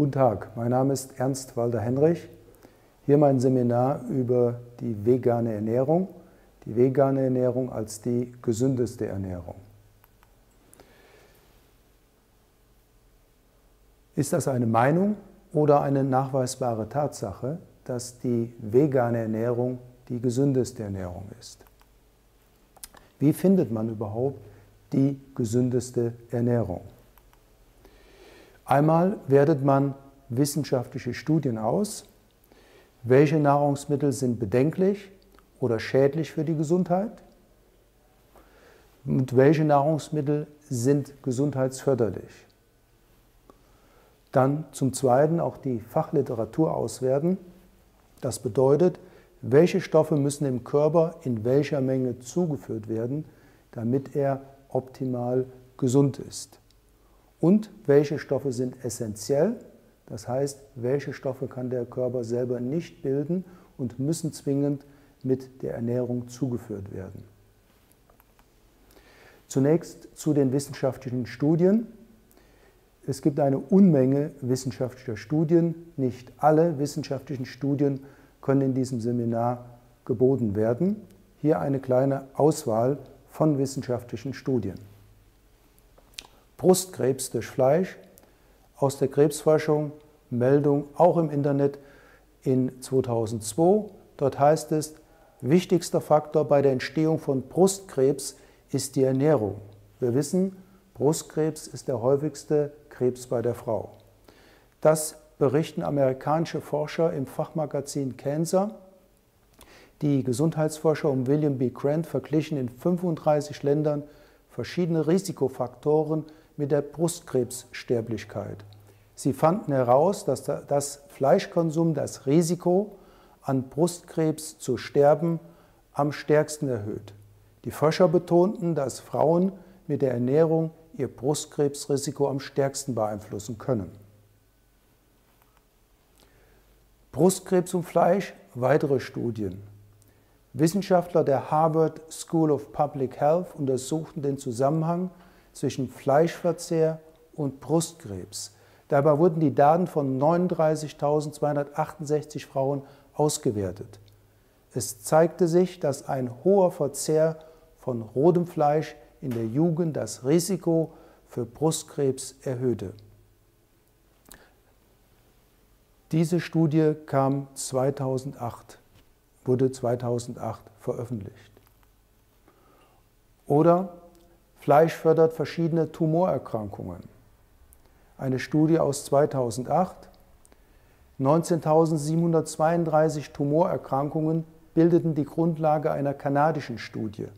Guten Tag, mein Name ist Ernst Walter Henrich. Hier mein Seminar über die vegane Ernährung, die vegane Ernährung als die gesündeste Ernährung. Ist das eine Meinung oder eine nachweisbare Tatsache, dass die vegane Ernährung die gesündeste Ernährung ist? Wie findet man überhaupt die gesündeste Ernährung? Einmal wertet man wissenschaftliche Studien aus, welche Nahrungsmittel sind bedenklich oder schädlich für die Gesundheit und welche Nahrungsmittel sind gesundheitsförderlich. Dann zum Zweiten auch die Fachliteratur auswerten. Das bedeutet, welche Stoffe müssen dem Körper in welcher Menge zugeführt werden, damit er optimal gesund ist und welche Stoffe sind essentiell. Das heißt, welche Stoffe kann der Körper selber nicht bilden und müssen zwingend mit der Ernährung zugeführt werden. Zunächst zu den wissenschaftlichen Studien. Es gibt eine Unmenge wissenschaftlicher Studien. Nicht alle wissenschaftlichen Studien können in diesem Seminar geboten werden. Hier eine kleine Auswahl von wissenschaftlichen Studien. Brustkrebs durch Fleisch aus der Krebsforschung, Meldung auch im Internet in 2002. Dort heißt es, wichtigster Faktor bei der Entstehung von Brustkrebs ist die Ernährung. Wir wissen, Brustkrebs ist der häufigste Krebs bei der Frau. Das berichten amerikanische Forscher im Fachmagazin Cancer. Die Gesundheitsforscher um William B. Grant verglichen in 35 Ländern verschiedene Risikofaktoren mit der Brustkrebssterblichkeit. Sie fanden heraus, dass das Fleischkonsum das Risiko, an Brustkrebs zu sterben, am stärksten erhöht. Die Forscher betonten, dass Frauen mit der Ernährung ihr Brustkrebsrisiko am stärksten beeinflussen können. Brustkrebs und Fleisch, weitere Studien. Wissenschaftler der Harvard School of Public Health untersuchten den Zusammenhang zwischen Fleischverzehr und Brustkrebs. Dabei wurden die Daten von 39.268 Frauen ausgewertet. Es zeigte sich, dass ein hoher Verzehr von rotem Fleisch in der Jugend das Risiko für Brustkrebs erhöhte. Diese Studie kam 2008, wurde 2008 veröffentlicht. Oder Fleisch fördert verschiedene Tumorerkrankungen. Eine Studie aus 2008. 19.732 Tumorerkrankungen bildeten die Grundlage einer kanadischen Studie.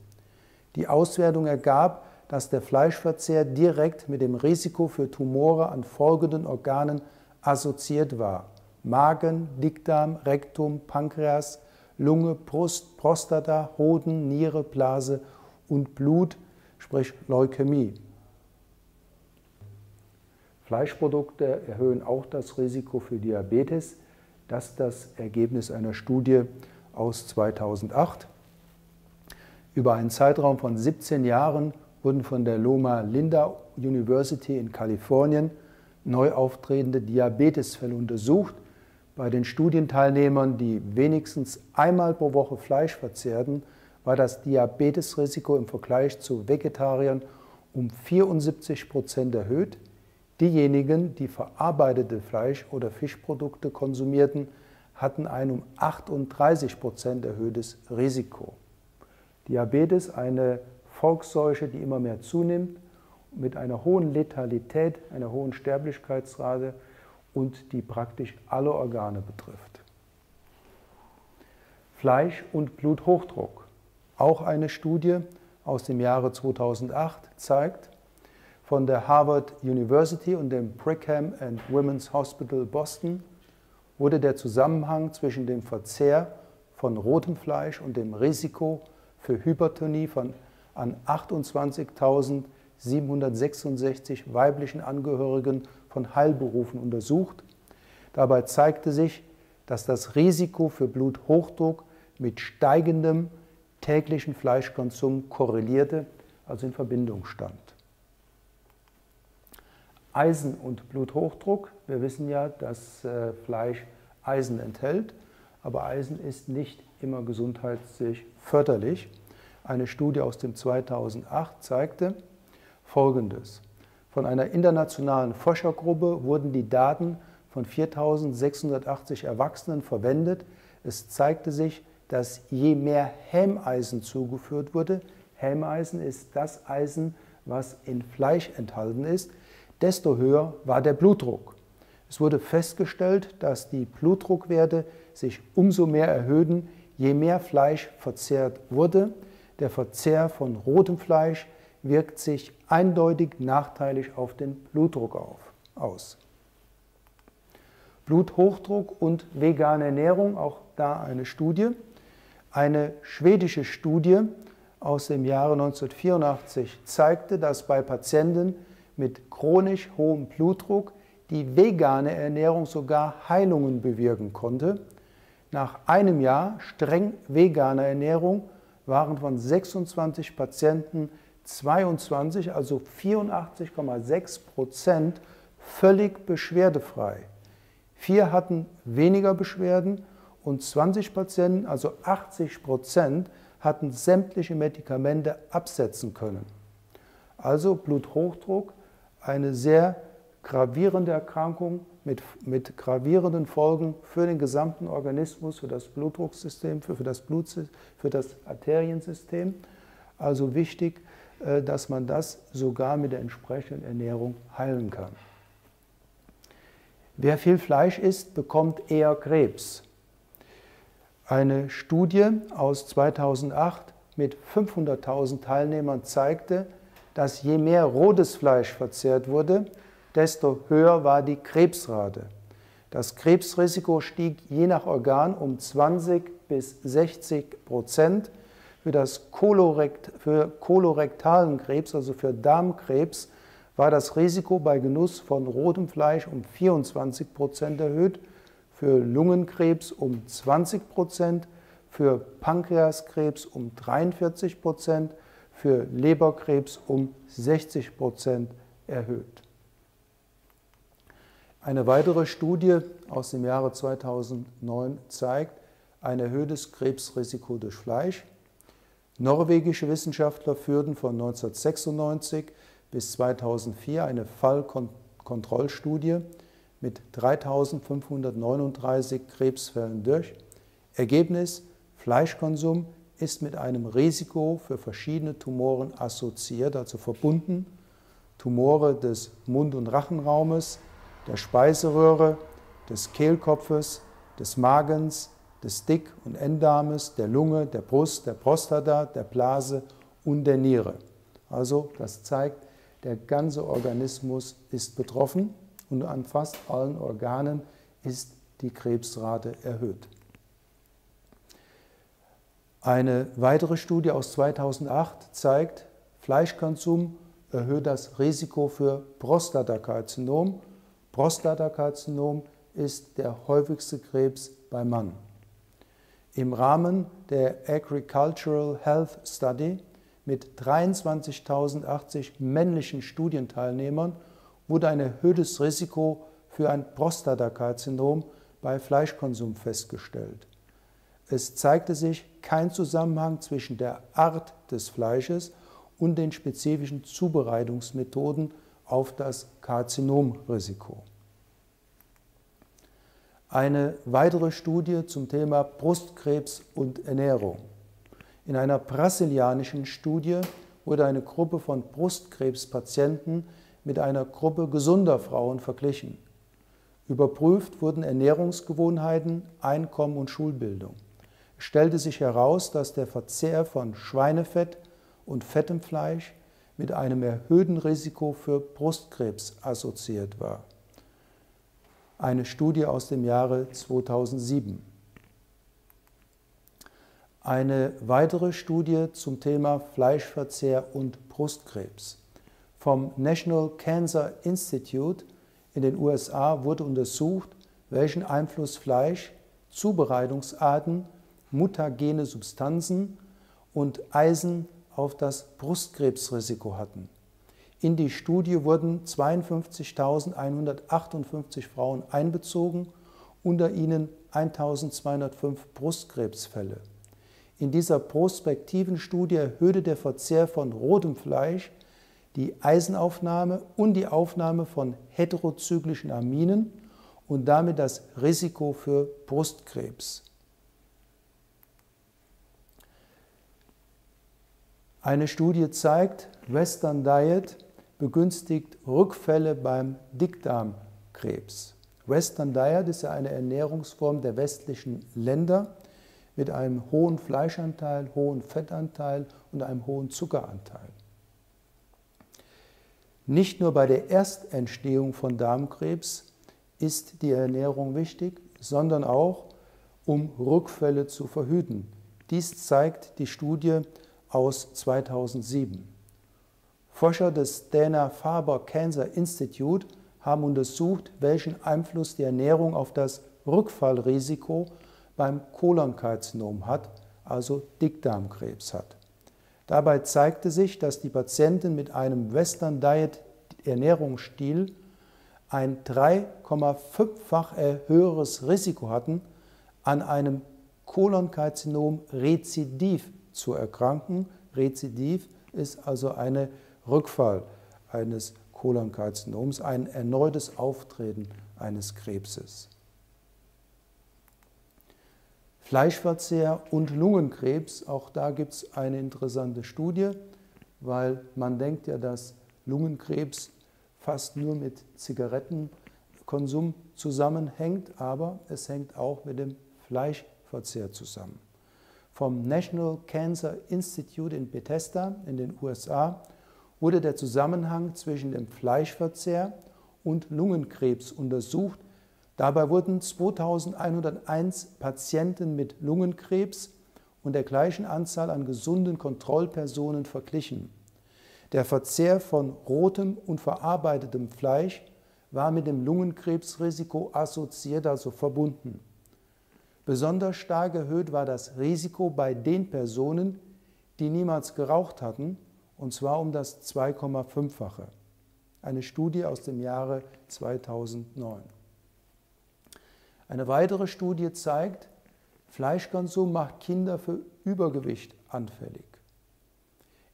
Die Auswertung ergab, dass der Fleischverzehr direkt mit dem Risiko für Tumore an folgenden Organen assoziiert war. Magen, Dickdarm, Rektum, Pankreas, Lunge, Brust, Prostata, Hoden, Niere, Blase und Blut sprich Leukämie. Fleischprodukte erhöhen auch das Risiko für Diabetes. Das ist das Ergebnis einer Studie aus 2008. Über einen Zeitraum von 17 Jahren wurden von der Loma Linda University in Kalifornien neu auftretende Diabetesfälle untersucht. Bei den Studienteilnehmern, die wenigstens einmal pro Woche Fleisch verzehrten, war das Diabetesrisiko im Vergleich zu Vegetariern um 74 Prozent erhöht. Diejenigen, die verarbeitete Fleisch- oder Fischprodukte konsumierten, hatten ein um 38 Prozent erhöhtes Risiko. Diabetes, eine Volksseuche, die immer mehr zunimmt, mit einer hohen Letalität, einer hohen Sterblichkeitsrate und die praktisch alle Organe betrifft. Fleisch- und Bluthochdruck. Auch eine Studie aus dem Jahre 2008 zeigt, von der Harvard University und dem Brigham and Women's Hospital Boston wurde der Zusammenhang zwischen dem Verzehr von rotem Fleisch und dem Risiko für Hypertonie von an 28.766 weiblichen Angehörigen von Heilberufen untersucht. Dabei zeigte sich, dass das Risiko für Bluthochdruck mit steigendem täglichen Fleischkonsum korrelierte, also in Verbindung stand. Eisen und Bluthochdruck. Wir wissen ja, dass äh, Fleisch Eisen enthält, aber Eisen ist nicht immer gesundheitlich förderlich. Eine Studie aus dem 2008 zeigte Folgendes. Von einer internationalen Forschergruppe wurden die Daten von 4680 Erwachsenen verwendet. Es zeigte sich, dass je mehr Hämeisen zugeführt wurde, Hämeisen ist das Eisen, was in Fleisch enthalten ist, desto höher war der Blutdruck. Es wurde festgestellt, dass die Blutdruckwerte sich umso mehr erhöhten, je mehr Fleisch verzehrt wurde. Der Verzehr von rotem Fleisch wirkt sich eindeutig nachteilig auf den Blutdruck auf, aus. Bluthochdruck und vegane Ernährung, auch da eine Studie. Eine schwedische Studie aus dem Jahre 1984 zeigte, dass bei Patienten mit chronisch hohem Blutdruck die vegane Ernährung sogar Heilungen bewirken konnte. Nach einem Jahr streng veganer Ernährung waren von 26 Patienten 22, also 84,6 Prozent, völlig beschwerdefrei. Vier hatten weniger Beschwerden und 20 Patienten, also 80 Prozent, hatten sämtliche Medikamente absetzen können. Also Bluthochdruck, eine sehr gravierende Erkrankung mit, mit gravierenden Folgen für den gesamten Organismus, für das Blutdrucksystem, für, für, das Blut, für das Arteriensystem. Also wichtig, äh, dass man das sogar mit der entsprechenden Ernährung heilen kann. Wer viel Fleisch isst, bekommt eher Krebs. Eine Studie aus 2008 mit 500.000 Teilnehmern zeigte, dass je mehr rotes Fleisch verzehrt wurde, desto höher war die Krebsrate. Das Krebsrisiko stieg je nach Organ um 20 bis 60 Prozent. Für, das Kolorekt, für kolorektalen Krebs, also für Darmkrebs, war das Risiko bei Genuss von rotem Fleisch um 24 Prozent erhöht, für Lungenkrebs um 20 Prozent, für Pankreaskrebs um 43 Prozent, für Leberkrebs um 60 Prozent erhöht. Eine weitere Studie aus dem Jahre 2009 zeigt ein erhöhtes Krebsrisiko durch Fleisch. Norwegische Wissenschaftler führten von 1996 bis 2004 eine Fallkontrollstudie mit 3539 Krebsfällen durch. Ergebnis, Fleischkonsum ist mit einem Risiko für verschiedene Tumoren assoziiert, also verbunden. Tumore des Mund- und Rachenraumes, der Speiseröhre, des Kehlkopfes, des Magens, des Dick- und Enddarmes, der Lunge, der Brust, der Prostata, der Blase und der Niere. Also das zeigt, der ganze Organismus ist betroffen und an fast allen Organen ist die Krebsrate erhöht. Eine weitere Studie aus 2008 zeigt, Fleischkonsum erhöht das Risiko für Prostatakarzinom. Prostatakarzinom ist der häufigste Krebs beim Mann. Im Rahmen der Agricultural Health Study mit 23.080 männlichen Studienteilnehmern wurde ein erhöhtes Risiko für ein Prostatakarzinom bei Fleischkonsum festgestellt. Es zeigte sich kein Zusammenhang zwischen der Art des Fleisches und den spezifischen Zubereitungsmethoden auf das Karzinomrisiko. Eine weitere Studie zum Thema Brustkrebs und Ernährung. In einer brasilianischen Studie wurde eine Gruppe von Brustkrebspatienten mit einer Gruppe gesunder Frauen verglichen. Überprüft wurden Ernährungsgewohnheiten, Einkommen und Schulbildung. Es stellte sich heraus, dass der Verzehr von Schweinefett und fettem Fleisch mit einem erhöhten Risiko für Brustkrebs assoziiert war. Eine Studie aus dem Jahre 2007. Eine weitere Studie zum Thema Fleischverzehr und Brustkrebs. Vom National Cancer Institute in den USA wurde untersucht, welchen Einfluss Fleisch, Zubereitungsarten, mutagene Substanzen und Eisen auf das Brustkrebsrisiko hatten. In die Studie wurden 52.158 Frauen einbezogen, unter ihnen 1.205 Brustkrebsfälle. In dieser prospektiven Studie erhöhte der Verzehr von rotem Fleisch die Eisenaufnahme und die Aufnahme von heterozyklischen Aminen und damit das Risiko für Brustkrebs. Eine Studie zeigt, Western Diet begünstigt Rückfälle beim Dickdarmkrebs. Western Diet ist ja eine Ernährungsform der westlichen Länder mit einem hohen Fleischanteil, hohen Fettanteil und einem hohen Zuckeranteil. Nicht nur bei der Erstentstehung von Darmkrebs ist die Ernährung wichtig, sondern auch, um Rückfälle zu verhüten. Dies zeigt die Studie aus 2007. Forscher des Dana-Farber Cancer Institute haben untersucht, welchen Einfluss die Ernährung auf das Rückfallrisiko beim Kolonkarzinom hat, also Dickdarmkrebs hat. Dabei zeigte sich, dass die Patienten mit einem Western Diet Ernährungsstil ein 3,5-fach höheres Risiko hatten, an einem Kolonkarzinom rezidiv zu erkranken. Rezidiv ist also ein Rückfall eines Kolonkarzinoms, ein erneutes Auftreten eines Krebses. Fleischverzehr und Lungenkrebs, auch da gibt es eine interessante Studie, weil man denkt ja, dass Lungenkrebs fast nur mit Zigarettenkonsum zusammenhängt, aber es hängt auch mit dem Fleischverzehr zusammen. Vom National Cancer Institute in Bethesda in den USA wurde der Zusammenhang zwischen dem Fleischverzehr und Lungenkrebs untersucht, Dabei wurden 2101 Patienten mit Lungenkrebs und der gleichen Anzahl an gesunden Kontrollpersonen verglichen. Der Verzehr von rotem und verarbeitetem Fleisch war mit dem Lungenkrebsrisiko assoziiert, also verbunden. Besonders stark erhöht war das Risiko bei den Personen, die niemals geraucht hatten, und zwar um das 2,5-fache. Eine Studie aus dem Jahre 2009. Eine weitere Studie zeigt, Fleischkonsum macht Kinder für Übergewicht anfällig.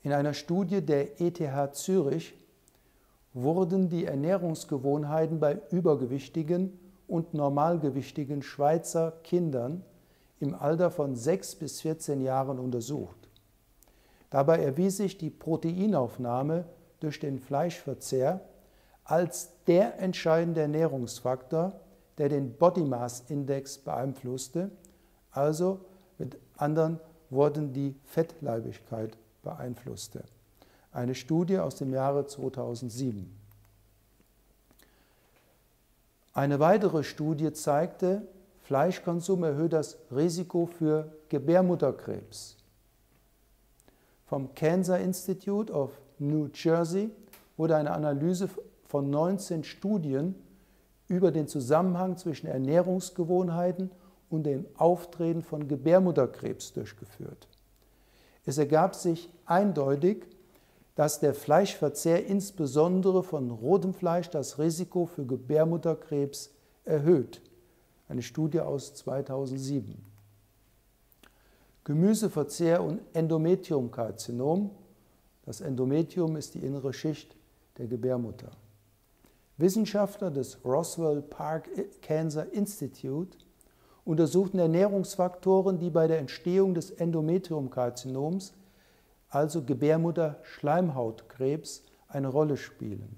In einer Studie der ETH Zürich wurden die Ernährungsgewohnheiten bei übergewichtigen und normalgewichtigen Schweizer Kindern im Alter von 6 bis 14 Jahren untersucht. Dabei erwies sich die Proteinaufnahme durch den Fleischverzehr als der entscheidende Ernährungsfaktor der den Body Mass Index beeinflusste, also mit anderen Worten die Fettleibigkeit beeinflusste. Eine Studie aus dem Jahre 2007. Eine weitere Studie zeigte, Fleischkonsum erhöht das Risiko für Gebärmutterkrebs. Vom Cancer Institute of New Jersey wurde eine Analyse von 19 Studien über den Zusammenhang zwischen Ernährungsgewohnheiten und dem Auftreten von Gebärmutterkrebs durchgeführt. Es ergab sich eindeutig, dass der Fleischverzehr insbesondere von rotem Fleisch das Risiko für Gebärmutterkrebs erhöht. Eine Studie aus 2007. Gemüseverzehr und Endometriumkarzinom. Das Endometrium ist die innere Schicht der Gebärmutter. Wissenschaftler des Roswell Park Cancer Institute untersuchten Ernährungsfaktoren, die bei der Entstehung des Endometriumkarzinoms, also Gebärmutter-Schleimhautkrebs, eine Rolle spielen.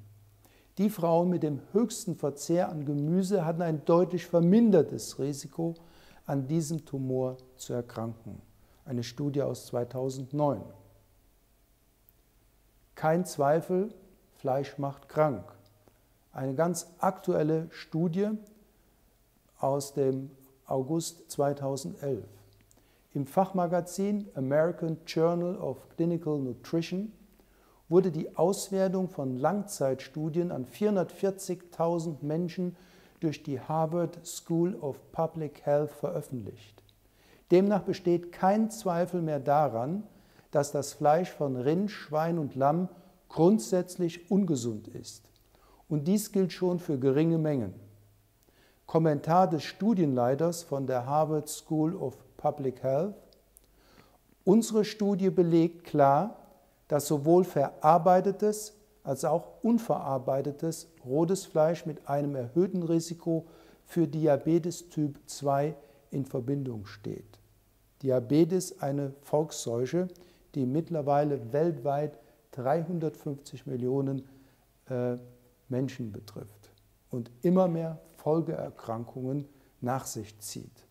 Die Frauen mit dem höchsten Verzehr an Gemüse hatten ein deutlich vermindertes Risiko, an diesem Tumor zu erkranken. Eine Studie aus 2009. Kein Zweifel, Fleisch macht krank eine ganz aktuelle Studie aus dem August 2011. Im Fachmagazin American Journal of Clinical Nutrition wurde die Auswertung von Langzeitstudien an 440.000 Menschen durch die Harvard School of Public Health veröffentlicht. Demnach besteht kein Zweifel mehr daran, dass das Fleisch von Rind, Schwein und Lamm grundsätzlich ungesund ist. Und dies gilt schon für geringe Mengen. Kommentar des Studienleiters von der Harvard School of Public Health. Unsere Studie belegt klar, dass sowohl verarbeitetes als auch unverarbeitetes rotes Fleisch mit einem erhöhten Risiko für Diabetes Typ 2 in Verbindung steht. Diabetes eine Volksseuche, die mittlerweile weltweit 350 Millionen äh, Menschen betrifft und immer mehr Folgeerkrankungen nach sich zieht.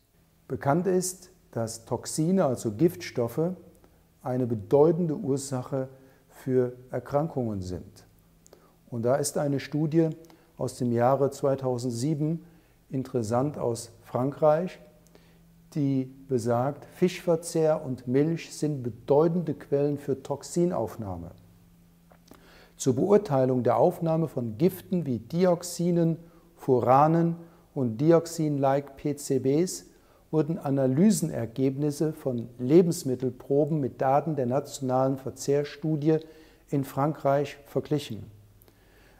Bekannt ist, dass Toxine, also Giftstoffe, eine bedeutende Ursache für Erkrankungen sind. Und da ist eine Studie aus dem Jahre 2007 interessant aus Frankreich, die besagt, Fischverzehr und Milch sind bedeutende Quellen für Toxinaufnahme. Zur Beurteilung der Aufnahme von Giften wie Dioxinen, Furanen und Dioxin-like PCBs wurden Analysenergebnisse von Lebensmittelproben mit Daten der nationalen Verzehrstudie in Frankreich verglichen.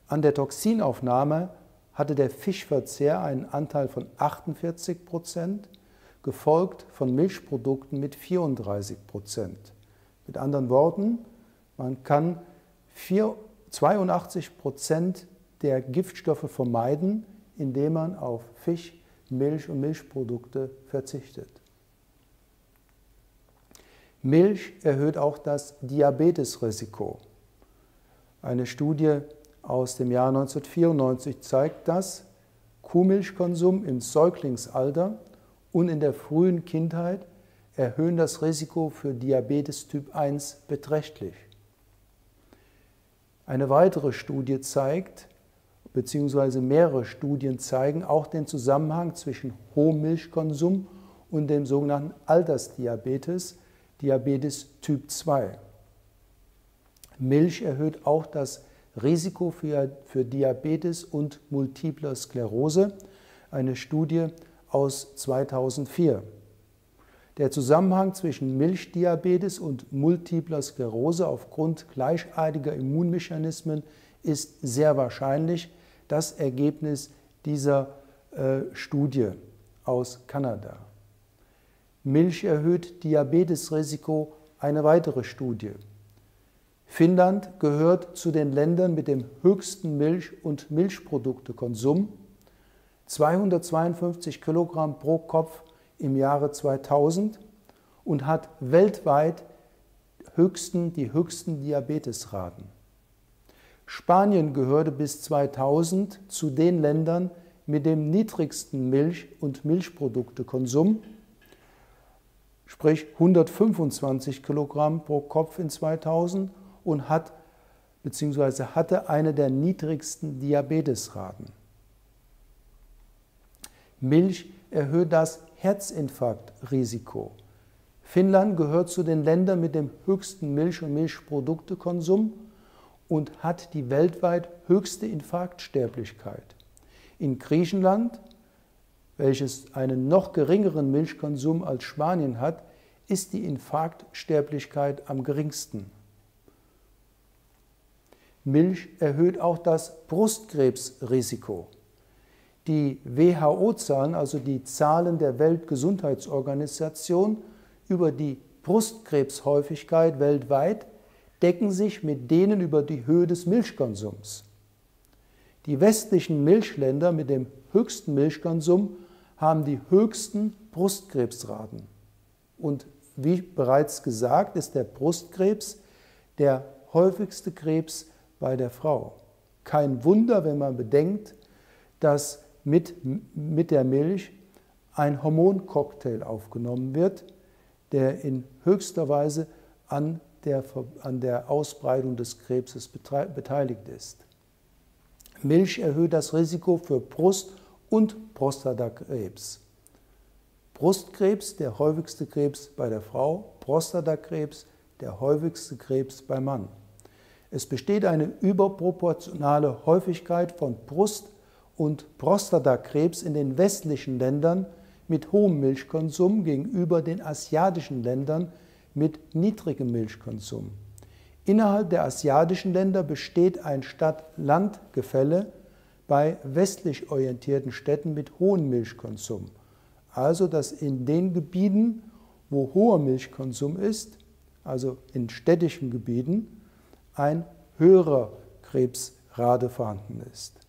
An der Toxinaufnahme hatte der Fischverzehr einen Anteil von 48 Prozent, gefolgt von Milchprodukten mit 34 Prozent. Mit anderen Worten, man kann 82 Prozent der Giftstoffe vermeiden, indem man auf Fisch, Milch und Milchprodukte verzichtet. Milch erhöht auch das Diabetesrisiko. Eine Studie aus dem Jahr 1994 zeigt, dass Kuhmilchkonsum im Säuglingsalter und in der frühen Kindheit erhöhen das Risiko für Diabetes Typ 1 beträchtlich. Eine weitere Studie zeigt, beziehungsweise mehrere Studien zeigen auch den Zusammenhang zwischen hohem Milchkonsum und dem sogenannten Altersdiabetes, Diabetes Typ 2. Milch erhöht auch das Risiko für, für Diabetes und Multiple Sklerose, eine Studie aus 2004. Der Zusammenhang zwischen Milchdiabetes und multipler Sklerose aufgrund gleichartiger Immunmechanismen ist sehr wahrscheinlich das Ergebnis dieser äh, Studie aus Kanada. Milch erhöht Diabetesrisiko, eine weitere Studie. Finnland gehört zu den Ländern mit dem höchsten Milch- und Milchproduktekonsum. 252 Kilogramm pro Kopf im Jahre 2000 und hat weltweit höchsten, die höchsten Diabetesraten. Spanien gehörte bis 2000 zu den Ländern mit dem niedrigsten Milch- und Milchproduktekonsum, sprich 125 Kilogramm pro Kopf in 2000 und hat bzw. hatte eine der niedrigsten Diabetesraten. Milch erhöht das Herzinfarktrisiko. Finnland gehört zu den Ländern mit dem höchsten Milch- und Milchproduktekonsum und hat die weltweit höchste Infarktsterblichkeit. In Griechenland, welches einen noch geringeren Milchkonsum als Spanien hat, ist die Infarktsterblichkeit am geringsten. Milch erhöht auch das Brustkrebsrisiko. Die WHO-Zahlen, also die Zahlen der Weltgesundheitsorganisation über die Brustkrebshäufigkeit weltweit, decken sich mit denen über die Höhe des Milchkonsums. Die westlichen Milchländer mit dem höchsten Milchkonsum haben die höchsten Brustkrebsraten. Und wie bereits gesagt, ist der Brustkrebs der häufigste Krebs bei der Frau. Kein Wunder, wenn man bedenkt, dass mit, mit der Milch ein Hormoncocktail aufgenommen wird, der in höchster Weise an der, an der Ausbreitung des Krebses beteiligt ist. Milch erhöht das Risiko für Brust- und Prostatakrebs. Brustkrebs, der häufigste Krebs bei der Frau, Prostatakrebs, der häufigste Krebs beim Mann. Es besteht eine überproportionale Häufigkeit von Brust- und Prostatakrebs in den westlichen Ländern mit hohem Milchkonsum gegenüber den asiatischen Ländern mit niedrigem Milchkonsum. Innerhalb der asiatischen Länder besteht ein Stadt-Land-Gefälle bei westlich orientierten Städten mit hohem Milchkonsum. Also dass in den Gebieten, wo hoher Milchkonsum ist, also in städtischen Gebieten, ein höherer Krebsrate vorhanden ist.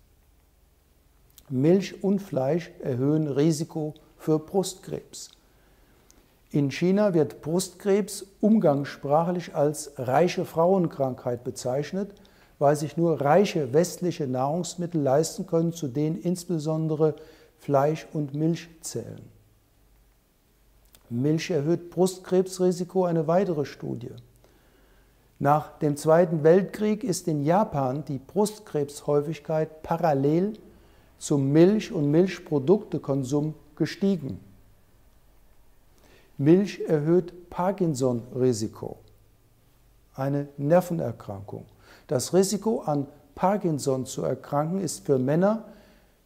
Milch und Fleisch erhöhen Risiko für Brustkrebs. In China wird Brustkrebs umgangssprachlich als reiche Frauenkrankheit bezeichnet, weil sich nur reiche westliche Nahrungsmittel leisten können, zu denen insbesondere Fleisch und Milch zählen. Milch erhöht Brustkrebsrisiko, eine weitere Studie. Nach dem Zweiten Weltkrieg ist in Japan die Brustkrebshäufigkeit parallel zum Milch- und Milchproduktekonsum gestiegen. Milch erhöht Parkinson-Risiko, eine Nervenerkrankung. Das Risiko an Parkinson zu erkranken ist für Männer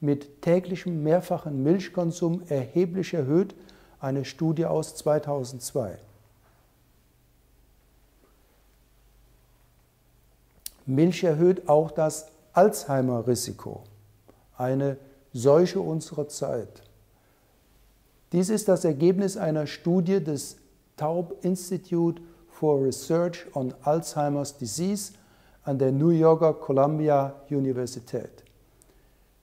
mit täglichem mehrfachen Milchkonsum erheblich erhöht, eine Studie aus 2002. Milch erhöht auch das Alzheimer-Risiko, eine Seuche unserer Zeit. Dies ist das Ergebnis einer Studie des Taub Institute for Research on Alzheimer's Disease an der New Yorker Columbia Universität.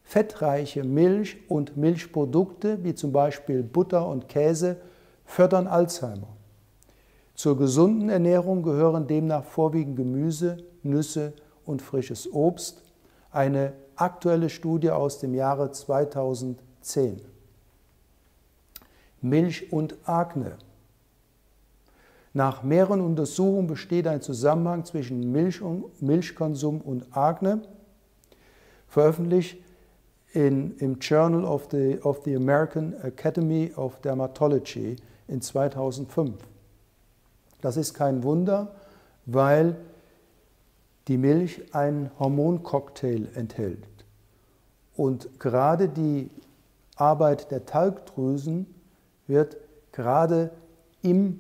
Fettreiche Milch und Milchprodukte wie zum Beispiel Butter und Käse fördern Alzheimer. Zur gesunden Ernährung gehören demnach vorwiegend Gemüse, Nüsse und frisches Obst. Eine aktuelle Studie aus dem Jahre 2010. Milch und Akne. Nach mehreren Untersuchungen besteht ein Zusammenhang zwischen Milch und Milchkonsum und Akne, veröffentlicht in, im Journal of the, of the American Academy of Dermatology in 2005. Das ist kein Wunder, weil die Milch einen Hormoncocktail enthält. Und gerade die Arbeit der Talgdrüsen wird gerade in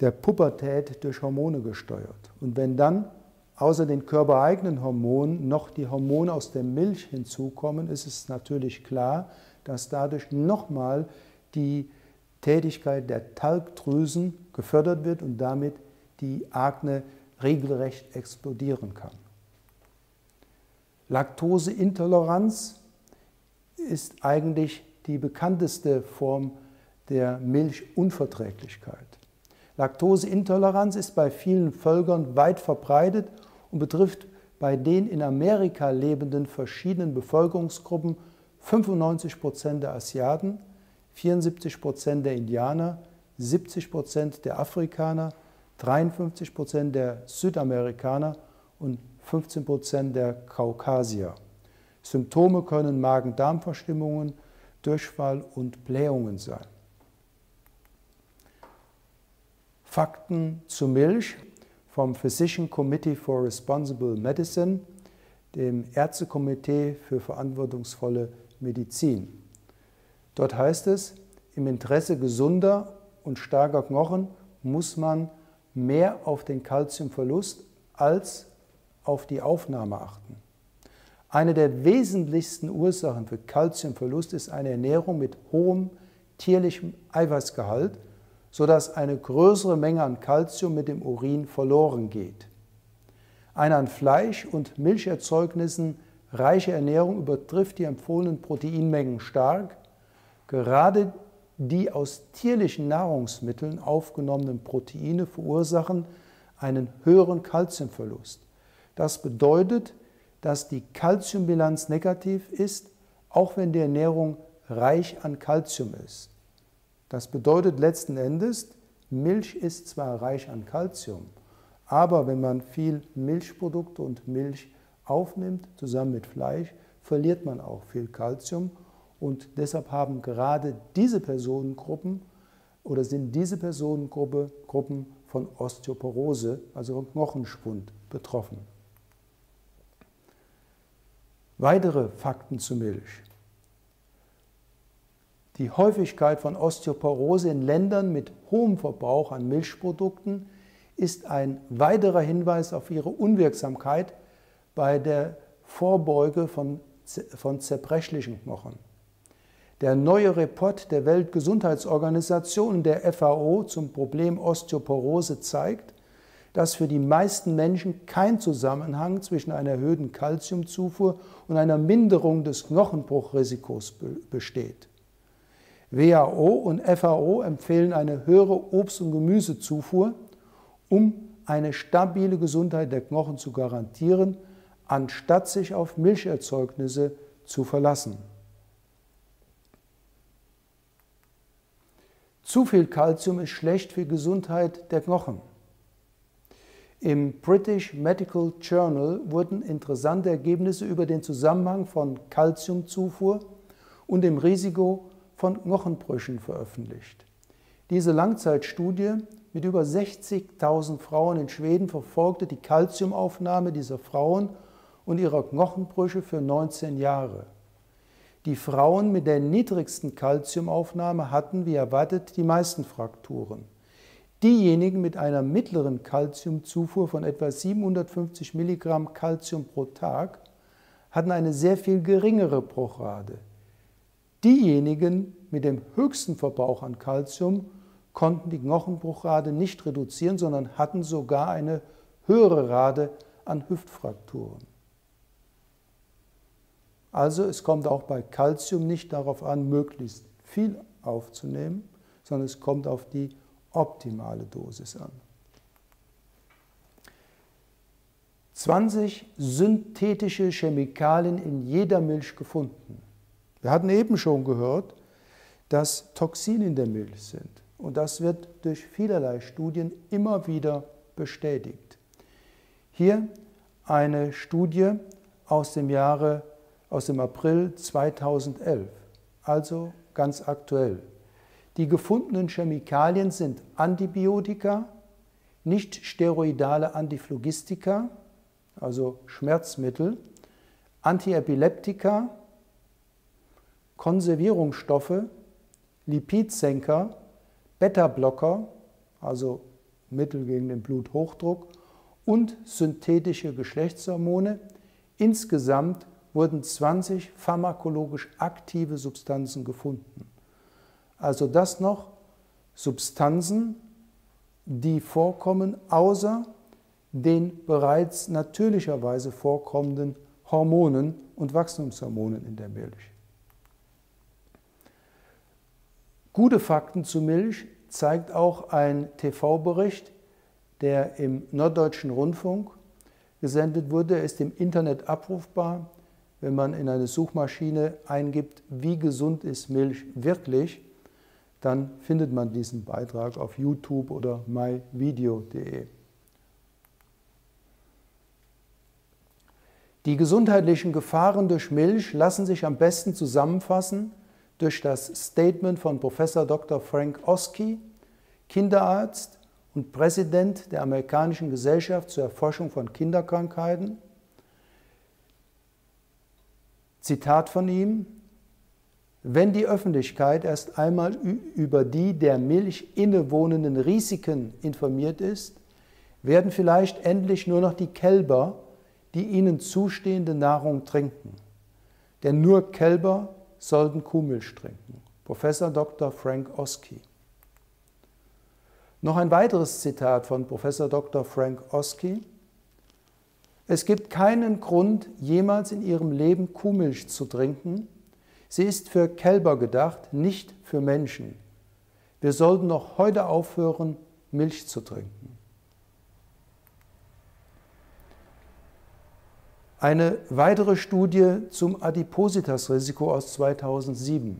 der Pubertät durch Hormone gesteuert. Und wenn dann außer den körpereigenen Hormonen noch die Hormone aus der Milch hinzukommen, ist es natürlich klar, dass dadurch nochmal die Tätigkeit der Talgdrüsen gefördert wird und damit die Akne regelrecht explodieren kann. Laktoseintoleranz ist eigentlich die bekannteste Form der Milchunverträglichkeit. Laktoseintoleranz ist bei vielen Völkern weit verbreitet und betrifft bei den in Amerika lebenden verschiedenen Bevölkerungsgruppen 95 Prozent der Asiaten, 74 Prozent der Indianer, 70 Prozent der Afrikaner, 53 Prozent der Südamerikaner und 15 Prozent der Kaukasier. Symptome können Magen-Darm-Verstimmungen, Durchfall und Blähungen sein. Fakten zu Milch vom Physician Committee for Responsible Medicine, dem Ärztekomitee für verantwortungsvolle Medizin. Dort heißt es, im Interesse gesunder und starker Knochen muss man mehr auf den Kalziumverlust als auf die Aufnahme achten. Eine der wesentlichsten Ursachen für Kalziumverlust ist eine Ernährung mit hohem tierlichem Eiweißgehalt, sodass eine größere Menge an Kalzium mit dem Urin verloren geht. Eine an Fleisch- und Milcherzeugnissen reiche Ernährung übertrifft die empfohlenen Proteinmengen stark. Gerade die aus tierlichen Nahrungsmitteln aufgenommenen Proteine verursachen einen höheren Kalziumverlust. Das bedeutet, dass die Kalziumbilanz negativ ist, auch wenn die Ernährung reich an Kalzium ist. Das bedeutet letzten Endes, Milch ist zwar reich an Kalzium, aber wenn man viel Milchprodukte und Milch aufnimmt, zusammen mit Fleisch, verliert man auch viel Kalzium und deshalb haben gerade diese Personengruppen oder sind diese Personengruppe Gruppen von Osteoporose, also Knochenschwund, betroffen. Weitere Fakten zu Milch. Die Häufigkeit von Osteoporose in Ländern mit hohem Verbrauch an Milchprodukten ist ein weiterer Hinweis auf ihre Unwirksamkeit bei der Vorbeuge von, von zerbrechlichen Knochen. Der neue Report der Weltgesundheitsorganisation, der FAO, zum Problem Osteoporose zeigt, dass für die meisten Menschen kein Zusammenhang zwischen einer erhöhten Kalziumzufuhr und einer Minderung des Knochenbruchrisikos besteht. WHO und FAO empfehlen eine höhere Obst- und Gemüsezufuhr, um eine stabile Gesundheit der Knochen zu garantieren, anstatt sich auf Milcherzeugnisse zu verlassen. Zu viel Kalzium ist schlecht für die Gesundheit der Knochen. Im British Medical Journal wurden interessante Ergebnisse über den Zusammenhang von Kalziumzufuhr und dem Risiko von Knochenbrüchen veröffentlicht. Diese Langzeitstudie mit über 60.000 Frauen in Schweden verfolgte die Kalziumaufnahme dieser Frauen und ihrer Knochenbrüche für 19 Jahre. Die Frauen mit der niedrigsten Kalziumaufnahme hatten, wie erwartet, die meisten Frakturen. Diejenigen mit einer mittleren Kalziumzufuhr von etwa 750 Milligramm Kalzium pro Tag hatten eine sehr viel geringere Bruchrate. Diejenigen mit dem höchsten Verbrauch an Kalzium konnten die Knochenbruchrate nicht reduzieren, sondern hatten sogar eine höhere Rate an Hüftfrakturen. Also es kommt auch bei Kalzium nicht darauf an, möglichst viel aufzunehmen, sondern es kommt auf die optimale Dosis an. 20 synthetische Chemikalien in jeder Milch gefunden. Wir hatten eben schon gehört, dass Toxine in der Milch sind. Und das wird durch vielerlei Studien immer wieder bestätigt. Hier eine Studie aus dem Jahre, aus dem April 2011, also ganz aktuell. Die gefundenen Chemikalien sind Antibiotika, nicht steroidale Antiphlogistika, also Schmerzmittel, Antiepileptika, Konservierungsstoffe, Lipidsenker, Beta-Blocker, also Mittel gegen den Bluthochdruck und synthetische Geschlechtshormone. Insgesamt wurden 20 pharmakologisch aktive Substanzen gefunden. Also das noch Substanzen, die vorkommen, außer den bereits natürlicherweise vorkommenden Hormonen und Wachstumshormonen in der Milch. Gute Fakten zu Milch zeigt auch ein TV-Bericht, der im Norddeutschen Rundfunk gesendet wurde. Er ist im Internet abrufbar. Wenn man in eine Suchmaschine eingibt, wie gesund ist Milch wirklich, dann findet man diesen Beitrag auf YouTube oder myvideo.de. Die gesundheitlichen Gefahren durch Milch lassen sich am besten zusammenfassen durch das Statement von Professor Dr. Frank Oski, Kinderarzt und Präsident der amerikanischen Gesellschaft zur Erforschung von Kinderkrankheiten. Zitat von ihm, wenn die Öffentlichkeit erst einmal über die der Milch innewohnenden Risiken informiert ist, werden vielleicht endlich nur noch die Kälber die ihnen zustehende Nahrung trinken. Denn nur Kälber sollten Kuhmilch trinken. Professor Dr. Frank Oski. Noch ein weiteres Zitat von Professor Dr. Frank Oski. Es gibt keinen Grund, jemals in ihrem Leben Kuhmilch zu trinken. Sie ist für Kälber gedacht, nicht für Menschen. Wir sollten noch heute aufhören, Milch zu trinken. Eine weitere Studie zum Adipositas-Risiko aus 2007.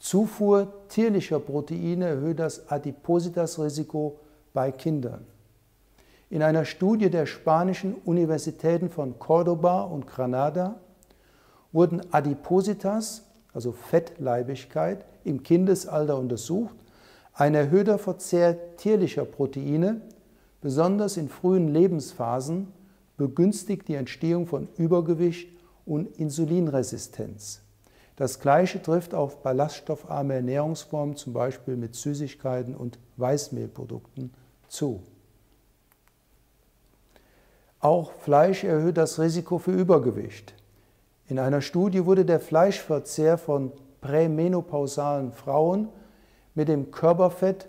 Zufuhr tierlicher Proteine erhöht das Adipositas-Risiko bei Kindern. In einer Studie der spanischen Universitäten von Córdoba und Granada wurden Adipositas, also Fettleibigkeit, im Kindesalter untersucht. Ein erhöhter Verzehr tierlicher Proteine, besonders in frühen Lebensphasen, begünstigt die Entstehung von Übergewicht und Insulinresistenz. Das Gleiche trifft auf ballaststoffarme Ernährungsformen, zum Beispiel mit Süßigkeiten und Weißmehlprodukten, zu. Auch Fleisch erhöht das Risiko für Übergewicht. In einer Studie wurde der Fleischverzehr von prämenopausalen Frauen mit dem Körperfett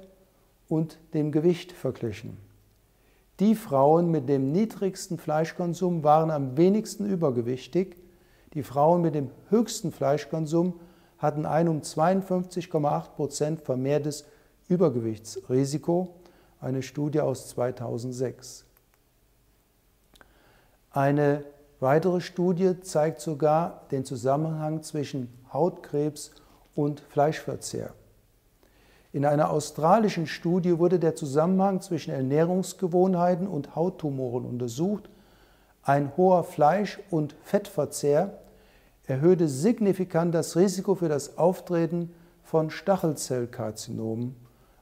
und dem Gewicht verglichen. Die Frauen mit dem niedrigsten Fleischkonsum waren am wenigsten übergewichtig, die Frauen mit dem höchsten Fleischkonsum hatten ein um 52,8 Prozent vermehrtes Übergewichtsrisiko, eine Studie aus 2006. Eine weitere Studie zeigt sogar den Zusammenhang zwischen Hautkrebs und Fleischverzehr. In einer australischen Studie wurde der Zusammenhang zwischen Ernährungsgewohnheiten und Hauttumoren untersucht. Ein hoher Fleisch- und Fettverzehr erhöhte signifikant das Risiko für das Auftreten von Stachelzellkarzinomen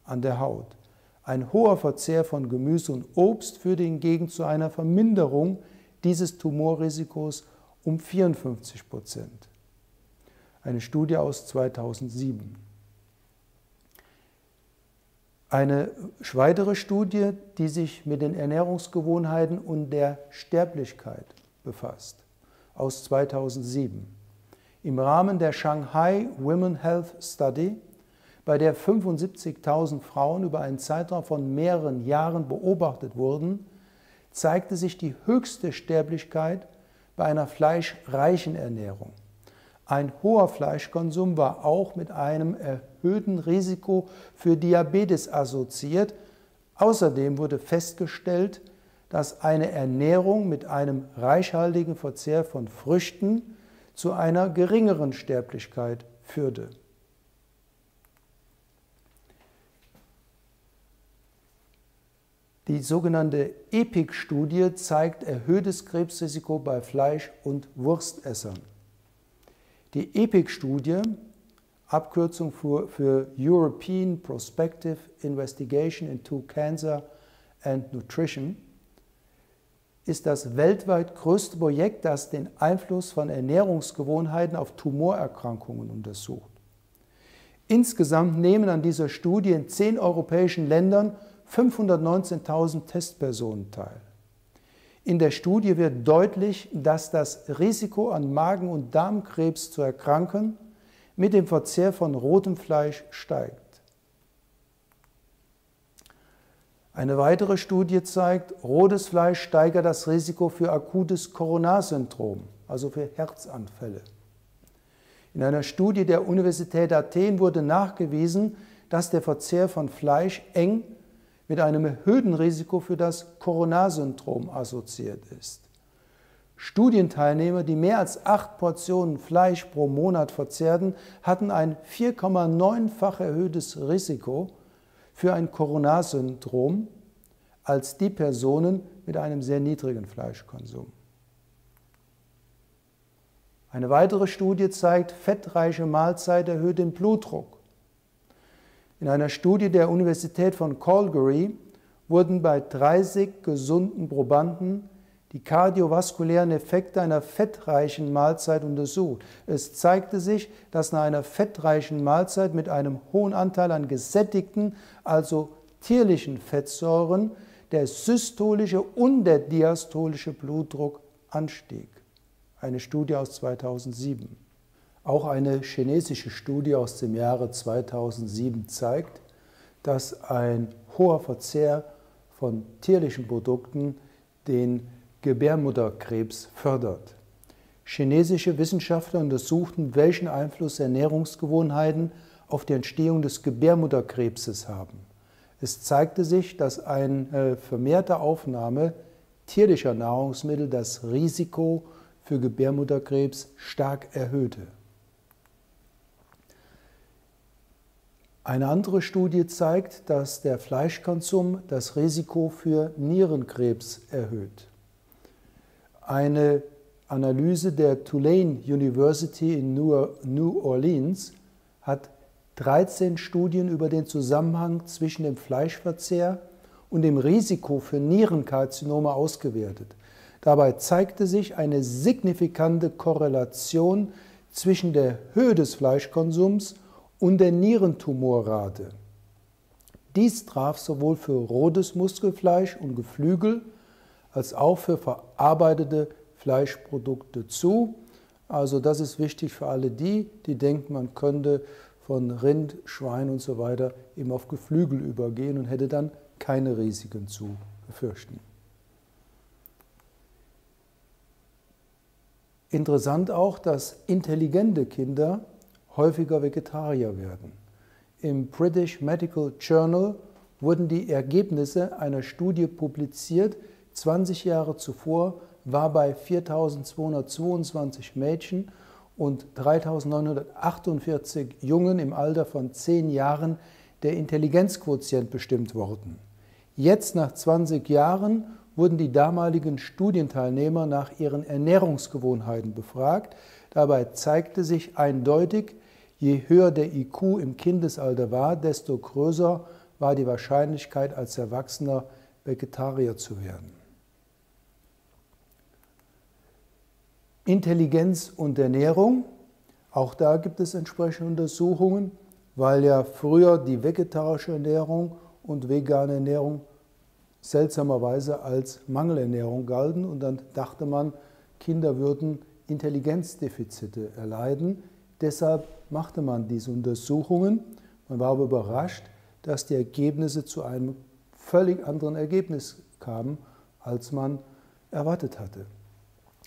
an der Haut. Ein hoher Verzehr von Gemüse und Obst führte hingegen zu einer Verminderung dieses Tumorrisikos um 54 Prozent. Eine Studie aus 2007. Eine weitere Studie, die sich mit den Ernährungsgewohnheiten und der Sterblichkeit befasst, aus 2007. Im Rahmen der Shanghai Women Health Study, bei der 75.000 Frauen über einen Zeitraum von mehreren Jahren beobachtet wurden, zeigte sich die höchste Sterblichkeit bei einer fleischreichen Ernährung. Ein hoher Fleischkonsum war auch mit einem erhöhten Risiko für Diabetes assoziiert. Außerdem wurde festgestellt, dass eine Ernährung mit einem reichhaltigen Verzehr von Früchten zu einer geringeren Sterblichkeit führte. Die sogenannte EPIC-Studie zeigt erhöhtes Krebsrisiko bei Fleisch- und Wurstessern. Die EPIC-Studie, Abkürzung für, für, European Prospective Investigation into Cancer and Nutrition, ist das weltweit größte Projekt, das den Einfluss von Ernährungsgewohnheiten auf Tumorerkrankungen untersucht. Insgesamt nehmen an dieser Studie in zehn europäischen Ländern 519.000 Testpersonen teil. In der Studie wird deutlich, dass das Risiko an Magen- und Darmkrebs zu erkranken mit dem Verzehr von rotem Fleisch steigt. Eine weitere Studie zeigt, rotes Fleisch steigert das Risiko für akutes Coronarsyndrom, also für Herzanfälle. In einer Studie der Universität Athen wurde nachgewiesen, dass der Verzehr von Fleisch eng mit einem erhöhten Risiko für das Coronarsyndrom assoziiert ist. Studienteilnehmer, die mehr als acht Portionen Fleisch pro Monat verzehrten, hatten ein 4,9-fach erhöhtes Risiko für ein Coronarsyndrom als die Personen mit einem sehr niedrigen Fleischkonsum. Eine weitere Studie zeigt, fettreiche Mahlzeit erhöht den Blutdruck. In einer Studie der Universität von Calgary wurden bei 30 gesunden Probanden die kardiovaskulären Effekte einer fettreichen Mahlzeit untersucht. Es zeigte sich, dass nach einer fettreichen Mahlzeit mit einem hohen Anteil an gesättigten, also tierlichen Fettsäuren, der systolische und der diastolische Blutdruck anstieg. Eine Studie aus 2007. Auch eine chinesische Studie aus dem Jahre 2007 zeigt, dass ein hoher Verzehr von tierlichen Produkten den Gebärmutterkrebs fördert. Chinesische Wissenschaftler untersuchten, welchen Einfluss Ernährungsgewohnheiten auf die Entstehung des Gebärmutterkrebses haben. Es zeigte sich, dass eine vermehrte Aufnahme tierlicher Nahrungsmittel das Risiko für Gebärmutterkrebs stark erhöhte. Eine andere Studie zeigt, dass der Fleischkonsum das Risiko für Nierenkrebs erhöht. Eine Analyse der Tulane University in New Orleans hat 13 Studien über den Zusammenhang zwischen dem Fleischverzehr und dem Risiko für Nierenkarzinome ausgewertet. Dabei zeigte sich eine signifikante Korrelation zwischen der Höhe des Fleischkonsums der Nierentumorrate. Dies traf sowohl für rotes Muskelfleisch und Geflügel als auch für verarbeitete Fleischprodukte zu. Also das ist wichtig für alle die, die denken, man könnte von Rind, Schwein und so weiter eben auf Geflügel übergehen und hätte dann keine Risiken zu befürchten. Interessant auch, dass intelligente Kinder häufiger Vegetarier werden. Im British Medical Journal wurden die Ergebnisse einer Studie publiziert. 20 Jahre zuvor war bei 4222 Mädchen und 3948 Jungen im Alter von 10 Jahren der Intelligenzquotient bestimmt worden. Jetzt nach 20 Jahren wurden die damaligen Studienteilnehmer nach ihren Ernährungsgewohnheiten befragt. Dabei zeigte sich eindeutig, je höher der IQ im Kindesalter war, desto größer war die Wahrscheinlichkeit, als Erwachsener Vegetarier zu werden. Intelligenz und Ernährung, auch da gibt es entsprechende Untersuchungen, weil ja früher die vegetarische Ernährung und vegane Ernährung seltsamerweise als Mangelernährung galten und dann dachte man, Kinder würden Intelligenzdefizite erleiden. Deshalb machte man diese Untersuchungen. Man war aber überrascht, dass die Ergebnisse zu einem völlig anderen Ergebnis kamen, als man erwartet hatte.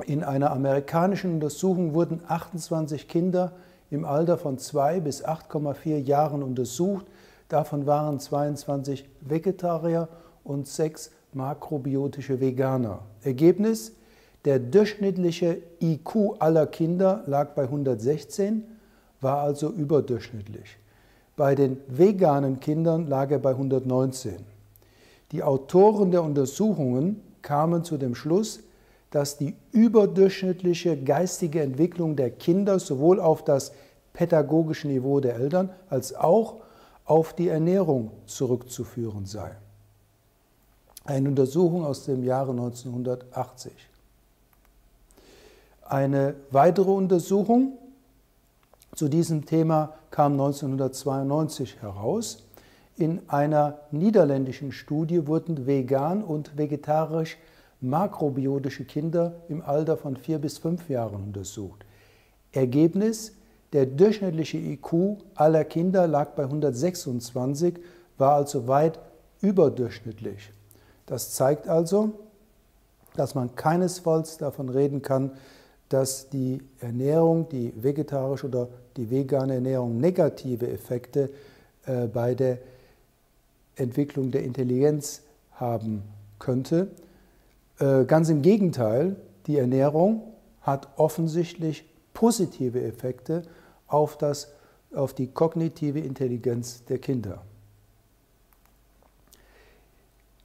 In einer amerikanischen Untersuchung wurden 28 Kinder im Alter von 2 bis 8,4 Jahren untersucht. Davon waren 22 Vegetarier und sechs makrobiotische Veganer. Ergebnis, der durchschnittliche IQ aller Kinder lag bei 116, war also überdurchschnittlich. Bei den veganen Kindern lag er bei 119. Die Autoren der Untersuchungen kamen zu dem Schluss, dass die überdurchschnittliche geistige Entwicklung der Kinder sowohl auf das pädagogische Niveau der Eltern als auch auf die Ernährung zurückzuführen sei. Eine Untersuchung aus dem Jahre 1980. Eine weitere Untersuchung zu diesem Thema kam 1992 heraus. In einer niederländischen Studie wurden vegan und vegetarisch makrobiotische Kinder im Alter von vier bis fünf Jahren untersucht. Ergebnis, der durchschnittliche IQ aller Kinder lag bei 126, war also weit überdurchschnittlich. Das zeigt also, dass man keinesfalls davon reden kann, dass die Ernährung, die vegetarische oder die vegane Ernährung negative Effekte äh, bei der Entwicklung der Intelligenz haben könnte. Äh, ganz im Gegenteil, die Ernährung hat offensichtlich positive Effekte auf, das, auf die kognitive Intelligenz der Kinder.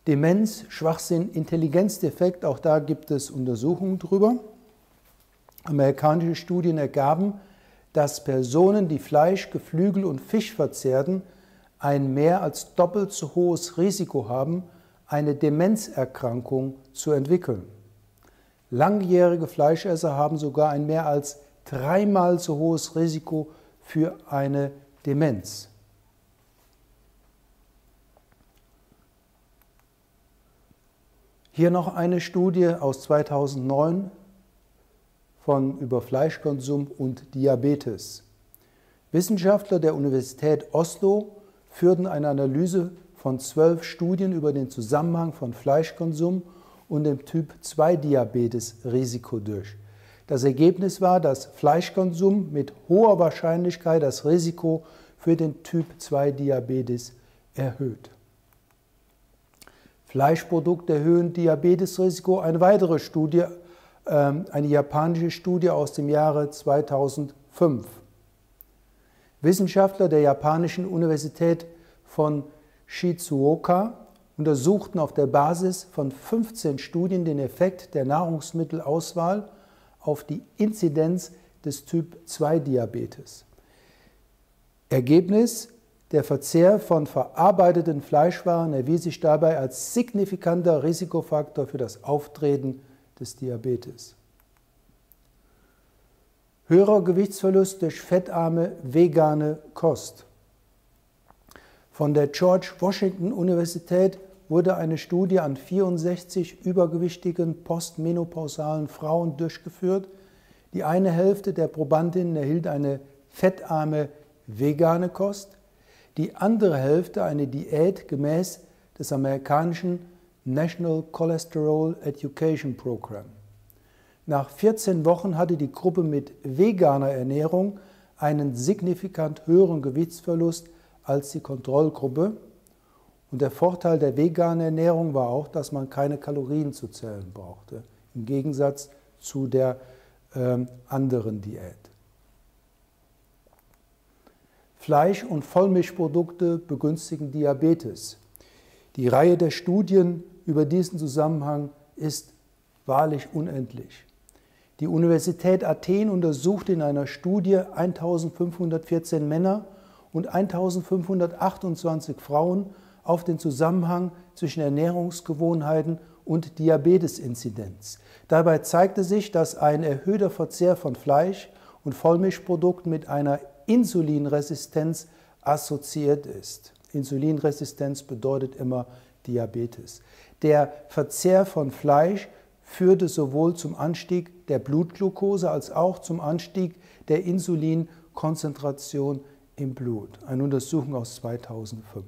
Demenz, Schwachsinn, Intelligenzdefekt, auch da gibt es Untersuchungen drüber. Amerikanische Studien ergaben, dass Personen, die Fleisch, Geflügel und Fisch verzehrten, ein mehr als doppelt so hohes Risiko haben, eine Demenzerkrankung zu entwickeln. Langjährige Fleischesser haben sogar ein mehr als dreimal so hohes Risiko für eine Demenz. Hier noch eine Studie aus 2009 von über Fleischkonsum und Diabetes. Wissenschaftler der Universität Oslo führten eine Analyse von zwölf Studien über den Zusammenhang von Fleischkonsum und dem Typ-2-Diabetes-Risiko durch. Das Ergebnis war, dass Fleischkonsum mit hoher Wahrscheinlichkeit das Risiko für den Typ-2-Diabetes erhöht. Fleischprodukte erhöhen Diabetesrisiko. Eine weitere Studie, eine japanische Studie aus dem Jahre 2005. Wissenschaftler der japanischen Universität von Shizuoka untersuchten auf der Basis von 15 Studien den Effekt der Nahrungsmittelauswahl auf die Inzidenz des Typ-2-Diabetes. Ergebnis, der Verzehr von verarbeiteten Fleischwaren erwies sich dabei als signifikanter Risikofaktor für das Auftreten des Diabetes. Höherer Gewichtsverlust durch fettarme vegane Kost. Von der George Washington Universität wurde eine Studie an 64 übergewichtigen postmenopausalen Frauen durchgeführt. Die eine Hälfte der Probandinnen erhielt eine fettarme vegane Kost, die andere Hälfte eine Diät gemäß des amerikanischen National Cholesterol Education Program. Nach 14 Wochen hatte die Gruppe mit veganer Ernährung einen signifikant höheren Gewichtsverlust als die Kontrollgruppe. Und der Vorteil der veganen Ernährung war auch, dass man keine Kalorien zu zählen brauchte, im Gegensatz zu der äh, anderen Diät. Fleisch- und Vollmilchprodukte begünstigen Diabetes. Die Reihe der Studien über diesen Zusammenhang ist wahrlich unendlich. Die Universität Athen untersuchte in einer Studie 1514 Männer und 1528 Frauen auf den Zusammenhang zwischen Ernährungsgewohnheiten und Diabetesinzidenz. Dabei zeigte sich, dass ein erhöhter Verzehr von Fleisch und Vollmilchprodukten mit einer Insulinresistenz assoziiert ist. Insulinresistenz bedeutet immer Diabetes. Der Verzehr von Fleisch führte sowohl zum Anstieg der Blutglucose als auch zum Anstieg der Insulinkonzentration im Blut. Eine Untersuchung aus 2005.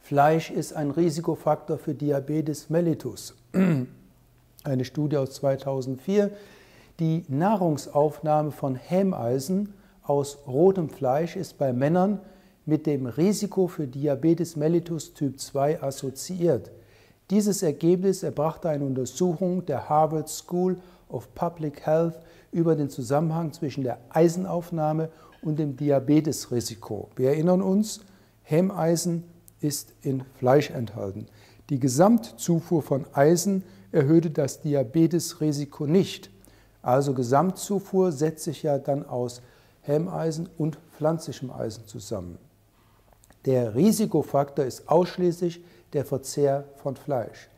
Fleisch ist ein Risikofaktor für Diabetes mellitus. Eine Studie aus 2004, die Nahrungsaufnahme von Hämeisen aus rotem Fleisch ist bei Männern mit dem Risiko für Diabetes mellitus Typ 2 assoziiert. Dieses Ergebnis erbrachte eine Untersuchung der Harvard School of Public Health über den Zusammenhang zwischen der Eisenaufnahme und dem Diabetesrisiko. Wir erinnern uns, Hemmeisen ist in Fleisch enthalten. Die Gesamtzufuhr von Eisen erhöhte das Diabetesrisiko nicht. Also Gesamtzufuhr setzt sich ja dann aus Hemmeisen und pflanzlichem Eisen zusammen. Der Risikofaktor ist ausschließlich der Verzehr von Fleisch.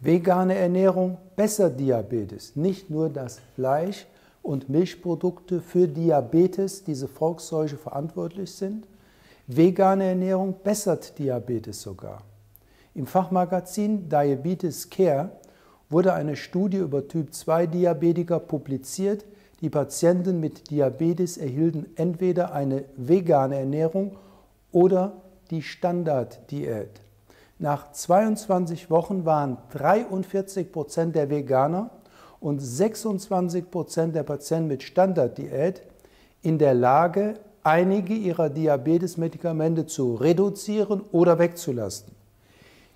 Vegane Ernährung bessert Diabetes. Nicht nur das Fleisch und Milchprodukte für Diabetes, diese Volksseuche, verantwortlich sind. Vegane Ernährung bessert Diabetes sogar. Im Fachmagazin Diabetes Care wurde eine Studie über Typ-2-Diabetiker publiziert. Die Patienten mit Diabetes erhielten entweder eine vegane Ernährung oder die Standarddiät. Nach 22 Wochen waren 43 Prozent der Veganer und 26 Prozent der Patienten mit Standarddiät in der Lage, einige ihrer Diabetesmedikamente zu reduzieren oder wegzulassen.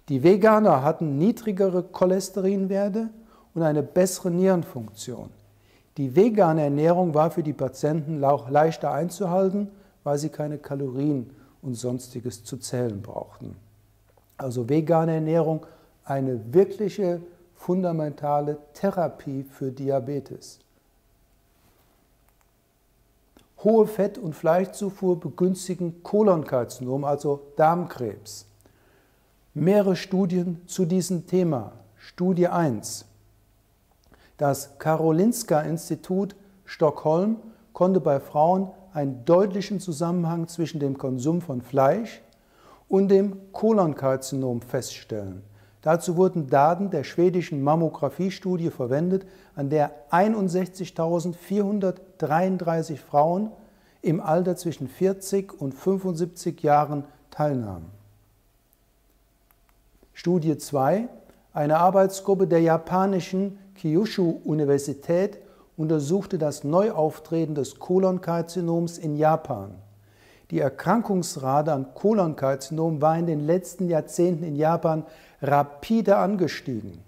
Die Veganer hatten niedrigere Cholesterinwerte und eine bessere Nierenfunktion. Die vegane Ernährung war für die Patienten leichter einzuhalten, weil sie keine Kalorien und sonstiges zu zählen brauchten. Also vegane Ernährung eine wirkliche fundamentale Therapie für Diabetes. Hohe Fett- und Fleischzufuhr begünstigen Kolonkarzinom, also Darmkrebs. Mehrere Studien zu diesem Thema. Studie 1. Das Karolinska-Institut Stockholm konnte bei Frauen einen deutlichen Zusammenhang zwischen dem Konsum von Fleisch und dem Kolonkarzinom feststellen. Dazu wurden Daten der schwedischen Mammographie-Studie verwendet, an der 61.433 Frauen im Alter zwischen 40 und 75 Jahren teilnahmen. Studie 2. Eine Arbeitsgruppe der japanischen Kyushu-Universität untersuchte das Neuauftreten des Kolonkarbinoms in Japan. Die Erkrankungsrate an Kolonkarzinom war in den letzten Jahrzehnten in Japan rapide angestiegen.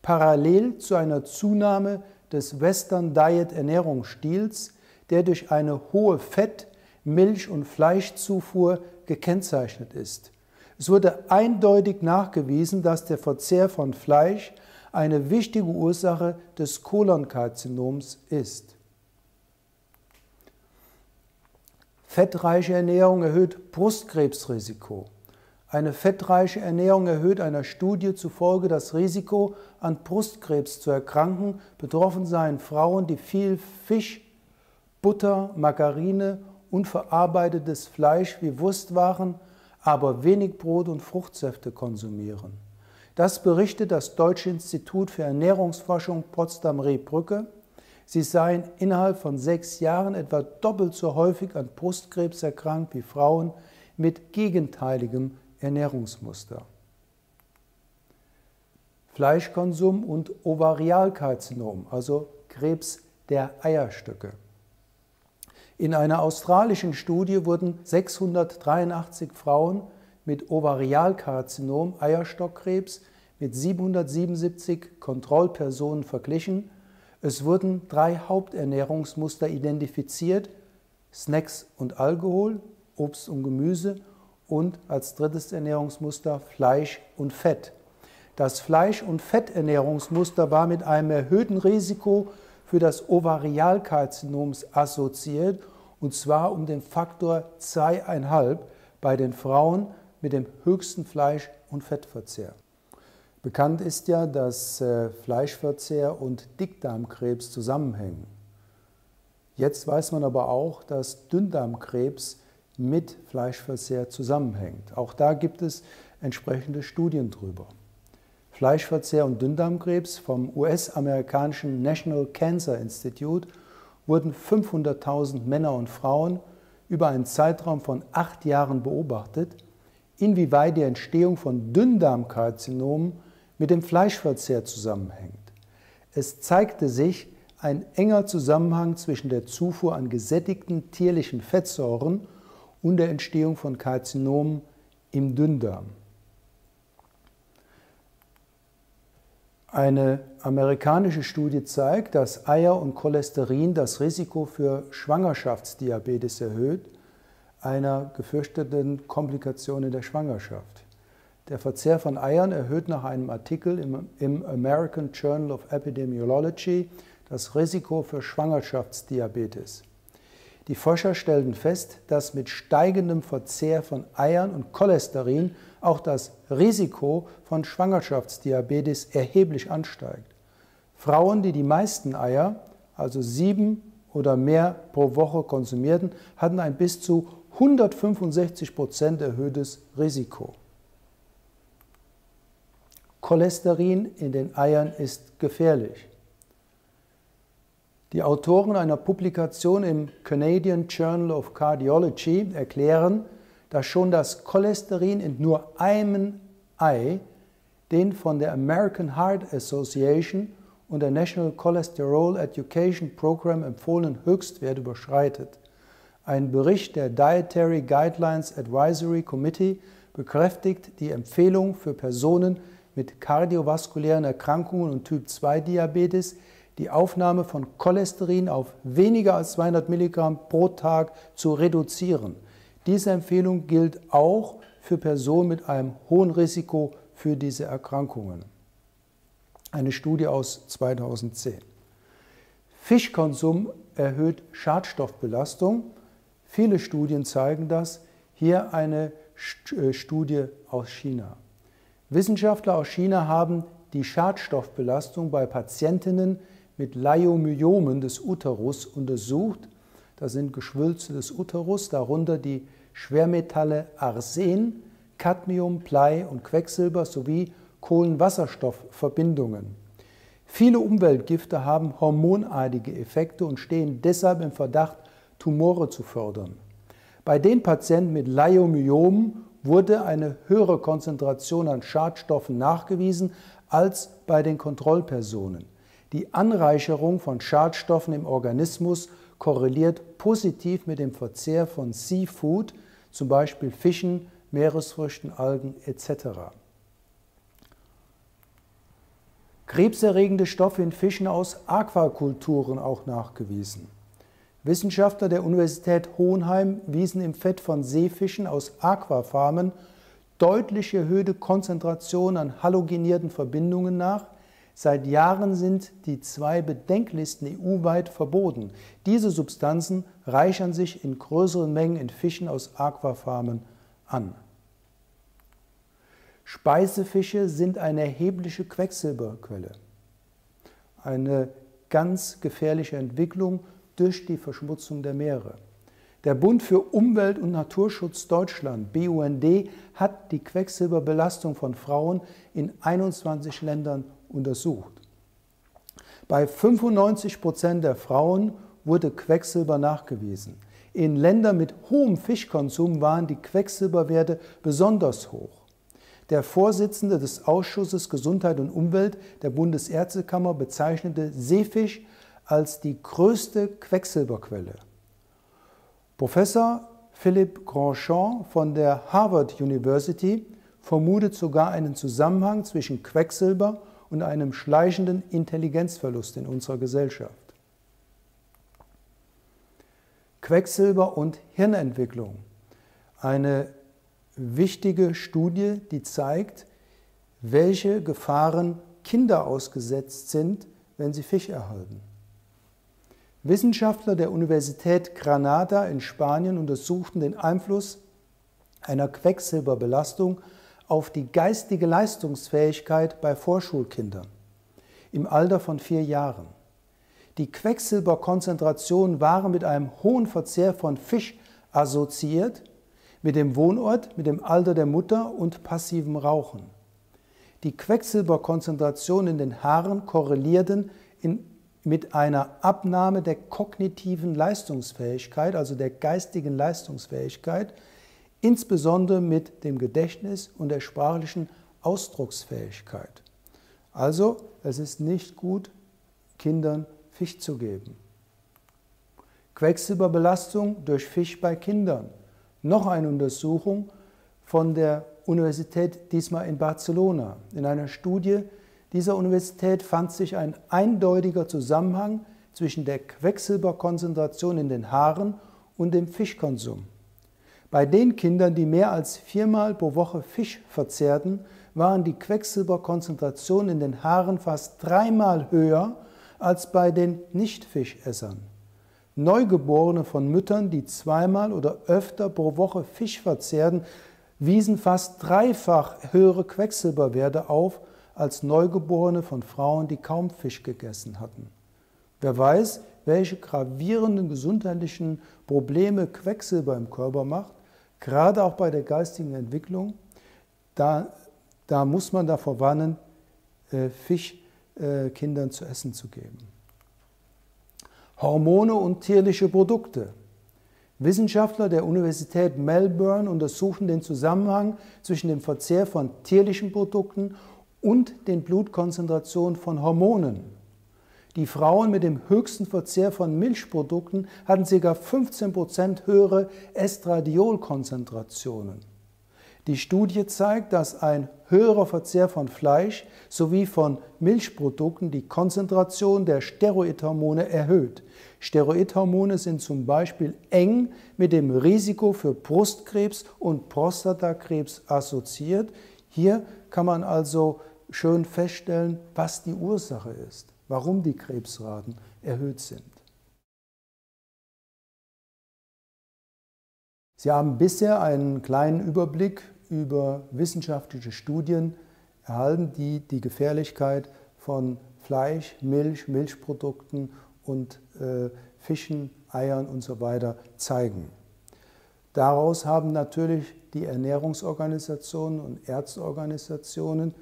Parallel zu einer Zunahme des Western Diet Ernährungsstils, der durch eine hohe Fett-, Milch- und Fleischzufuhr gekennzeichnet ist. Es wurde eindeutig nachgewiesen, dass der Verzehr von Fleisch eine wichtige Ursache des Kolonkarzinoms ist. Fettreiche Ernährung erhöht Brustkrebsrisiko. Eine fettreiche Ernährung erhöht einer Studie zufolge das Risiko, an Brustkrebs zu erkranken. Betroffen seien Frauen, die viel Fisch, Butter, Margarine, unverarbeitetes Fleisch wie Wurstwaren, aber wenig Brot und Fruchtsäfte konsumieren. Das berichtet das Deutsche Institut für Ernährungsforschung Potsdam-Rehbrücke. Sie seien innerhalb von sechs Jahren etwa doppelt so häufig an Brustkrebs erkrankt wie Frauen mit gegenteiligem Ernährungsmuster. Fleischkonsum und Ovarialkarzinom, also Krebs der Eierstöcke. In einer australischen Studie wurden 683 Frauen mit Ovarialkarzinom, Eierstockkrebs, mit 777 Kontrollpersonen verglichen. Es wurden drei Haupternährungsmuster identifiziert, Snacks und Alkohol, Obst und Gemüse und als drittes Ernährungsmuster Fleisch und Fett. Das Fleisch- und Fetternährungsmuster war mit einem erhöhten Risiko für das Ovarialkarzinom assoziiert, und zwar um den Faktor 2,5 bei den Frauen mit dem höchsten Fleisch- und Fettverzehr. Bekannt ist ja, dass äh, Fleischverzehr und Dickdarmkrebs zusammenhängen. Jetzt weiß man aber auch, dass Dünndarmkrebs mit Fleischverzehr zusammenhängt. Auch da gibt es entsprechende Studien drüber. Fleischverzehr und Dünndarmkrebs vom US-amerikanischen National Cancer Institute wurden 500.000 Männer und Frauen über einen Zeitraum von acht Jahren beobachtet, inwieweit die Entstehung von Dünndarmkarzinomen mit dem Fleischverzehr zusammenhängt. Es zeigte sich ein enger Zusammenhang zwischen der Zufuhr an gesättigten tierlichen Fettsäuren und der Entstehung von Karzinomen im Dünndarm. Eine amerikanische Studie zeigt, dass Eier und Cholesterin das Risiko für Schwangerschaftsdiabetes erhöht, einer gefürchteten Komplikation in der Schwangerschaft. Der Verzehr von Eiern erhöht nach einem Artikel im, American Journal of Epidemiology das Risiko für Schwangerschaftsdiabetes. Die Forscher stellten fest, dass mit steigendem Verzehr von Eiern und Cholesterin auch das Risiko von Schwangerschaftsdiabetes erheblich ansteigt. Frauen, die die meisten Eier, also sieben oder mehr pro Woche konsumierten, hatten ein bis zu 165 Prozent erhöhtes Risiko. Cholesterin in den Eiern ist gefährlich. Die Autoren einer Publikation im Canadian Journal of Cardiology erklären, dass schon das Cholesterin in nur einem Ei den von der American Heart Association und der National Cholesterol Education Program empfohlenen Höchstwert überschreitet. Ein Bericht der Dietary Guidelines Advisory Committee bekräftigt die Empfehlung für Personen mit kardiovaskulären Erkrankungen und Typ-2-Diabetes, die Aufnahme von Cholesterin auf weniger als 200 Milligramm pro Tag zu reduzieren. Diese Empfehlung gilt auch für Personen mit einem hohen Risiko für diese Erkrankungen. Eine Studie aus 2010. Fischkonsum erhöht Schadstoffbelastung. Viele Studien zeigen das. Hier eine äh, Studie aus China. Wissenschaftler aus China haben die Schadstoffbelastung bei Patientinnen mit Leiomyomen des Uterus untersucht. Das sind Geschwülze des Uterus, darunter die Schwermetalle Arsen, Cadmium, Blei und Quecksilber sowie Kohlenwasserstoffverbindungen. Viele Umweltgifte haben hormonartige Effekte und stehen deshalb im Verdacht, Tumore zu fördern. Bei den Patienten mit Leiomyomen wurde eine höhere Konzentration an Schadstoffen nachgewiesen als bei den Kontrollpersonen. Die Anreicherung von Schadstoffen im Organismus korreliert positiv mit dem Verzehr von Seafood, zum Beispiel Fischen, Meeresfrüchten, Algen etc. Krebserregende Stoffe in Fischen aus Aquakulturen auch nachgewiesen. Wissenschaftler der Universität Hohenheim wiesen im Fett von Seefischen aus Aquafarmen deutlich erhöhte Konzentrationen an halogenierten Verbindungen nach, Seit Jahren sind die zwei bedenklichsten EU-weit verboten. Diese Substanzen reichern sich in größeren Mengen in Fischen aus Aquafarmen an. Speisefische sind eine erhebliche Quecksilberquelle. Eine ganz gefährliche Entwicklung durch die Verschmutzung der Meere. Der Bund für Umwelt und Naturschutz Deutschland, BUND, hat die Quecksilberbelastung von Frauen in 21 Ländern untersucht. Bei 95 Prozent der Frauen wurde Quecksilber nachgewiesen. In Ländern mit hohem Fischkonsum waren die Quecksilberwerte besonders hoch. Der Vorsitzende des Ausschusses Gesundheit und Umwelt der Bundesärztekammer bezeichnete Seefisch als die größte Quecksilberquelle. Professor Philippe Grandchamp von der Harvard University vermutet sogar einen Zusammenhang zwischen Quecksilber und einem schleichenden Intelligenzverlust in unserer Gesellschaft. Quecksilber und Hirnentwicklung. Eine wichtige Studie, die zeigt, welche Gefahren Kinder ausgesetzt sind, wenn sie Fisch erhalten. Wissenschaftler der Universität Granada in Spanien untersuchten den Einfluss einer Quecksilberbelastung auf die geistige Leistungsfähigkeit bei Vorschulkindern im Alter von vier Jahren. Die Quecksilberkonzentrationen waren mit einem hohen Verzehr von Fisch assoziiert, mit dem Wohnort, mit dem Alter der Mutter und passivem Rauchen. Die Quecksilberkonzentrationen in den Haaren korrelierten in, mit einer Abnahme der kognitiven Leistungsfähigkeit, also der geistigen Leistungsfähigkeit, insbesondere mit dem Gedächtnis und der sprachlichen Ausdrucksfähigkeit. Also, es ist nicht gut, Kindern Fisch zu geben. Quecksilberbelastung durch Fisch bei Kindern. Noch eine Untersuchung von der Universität, diesmal in Barcelona. In einer Studie dieser Universität fand sich ein eindeutiger Zusammenhang zwischen der Quecksilberkonzentration in den Haaren und dem Fischkonsum. Bei den Kindern, die mehr als viermal pro Woche Fisch verzehrten, waren die Quecksilberkonzentrationen in den Haaren fast dreimal höher als bei den Nicht-Fischessern. Neugeborene von Müttern, die zweimal oder öfter pro Woche Fisch verzehrten, wiesen fast dreifach höhere Quecksilberwerte auf als Neugeborene von Frauen, die kaum Fisch gegessen hatten. Wer weiß, welche gravierenden gesundheitlichen Probleme Quecksilber im Körper macht, gerade auch bei der geistigen Entwicklung, da, da muss man davor warnen, äh, Fisch äh, Kindern zu essen zu geben. Hormone und tierliche Produkte. Wissenschaftler der Universität Melbourne untersuchen den Zusammenhang zwischen dem Verzehr von tierlichen Produkten und den Blutkonzentrationen von Hormonen. Die Frauen mit dem höchsten Verzehr von Milchprodukten hatten ca. 15% höhere Estradiolkonzentrationen. Die Studie zeigt, dass ein höherer Verzehr von Fleisch sowie von Milchprodukten die Konzentration der Steroidhormone erhöht. Steroidhormone sind zum Beispiel eng mit dem Risiko für Brustkrebs und Prostatakrebs assoziiert. Hier kann man also schön feststellen, was die Ursache ist, warum die Krebsraten erhöht sind. Sie haben bisher einen kleinen Überblick über wissenschaftliche Studien erhalten, die die Gefährlichkeit von Fleisch, Milch, Milchprodukten und äh, Fischen, Eiern und so zeigen. Daraus haben natürlich die Ernährungsorganisationen und Ärzteorganisationen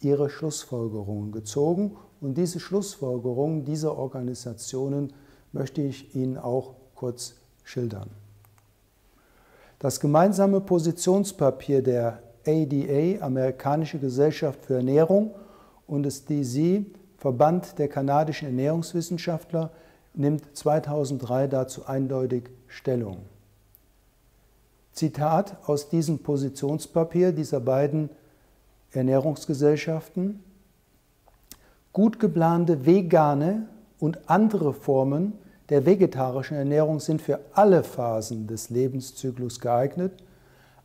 ihre Schlussfolgerungen gezogen und diese Schlussfolgerungen dieser Organisationen möchte ich Ihnen auch kurz schildern. Das gemeinsame Positionspapier der ADA, Amerikanische Gesellschaft für Ernährung, und des DC, Verband der kanadischen Ernährungswissenschaftler, nimmt 2003 dazu eindeutig Stellung. Zitat aus diesem Positionspapier dieser beiden Ernährungsgesellschaften. Gut geplante vegane und andere Formen der vegetarischen Ernährung sind für alle Phasen des Lebenszyklus geeignet,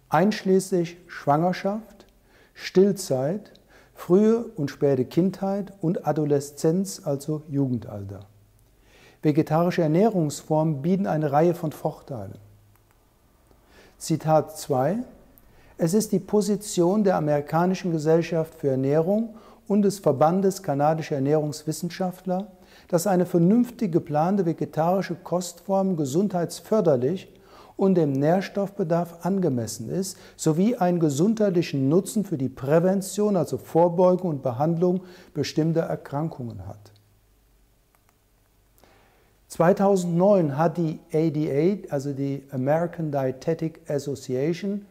einschließlich Schwangerschaft, Stillzeit, frühe und späte Kindheit und Adoleszenz, also Jugendalter. Vegetarische Ernährungsformen bieten eine Reihe von Vorteilen. Zitat 2. Es ist die Position der amerikanischen Gesellschaft für Ernährung und des Verbandes kanadischer Ernährungswissenschaftler, dass eine vernünftig geplante vegetarische Kostform gesundheitsförderlich und dem Nährstoffbedarf angemessen ist, sowie einen gesundheitlichen Nutzen für die Prävention, also Vorbeugung und Behandlung bestimmter Erkrankungen hat. 2009 hat die ADA, also die American Dietetic Association,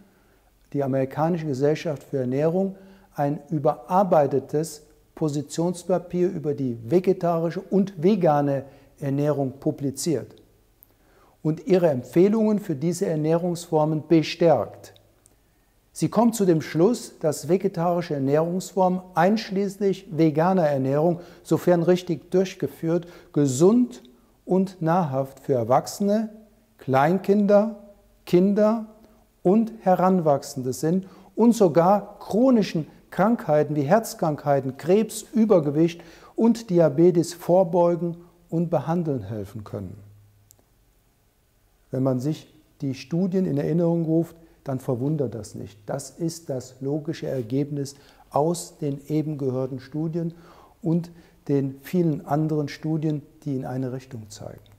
die amerikanische Gesellschaft für Ernährung, ein überarbeitetes Positionspapier über die vegetarische und vegane Ernährung publiziert und ihre Empfehlungen für diese Ernährungsformen bestärkt. Sie kommt zu dem Schluss, dass vegetarische Ernährungsformen einschließlich veganer Ernährung, sofern richtig durchgeführt, gesund und nahrhaft für Erwachsene, Kleinkinder, Kinder und Heranwachsende sind und sogar chronischen Krankheiten wie Herzkrankheiten, Krebs, Übergewicht und Diabetes vorbeugen und behandeln helfen können. Wenn man sich die Studien in Erinnerung ruft, dann verwundert das nicht. Das ist das logische Ergebnis aus den eben gehörten Studien und den vielen anderen Studien, die in eine Richtung zeigen.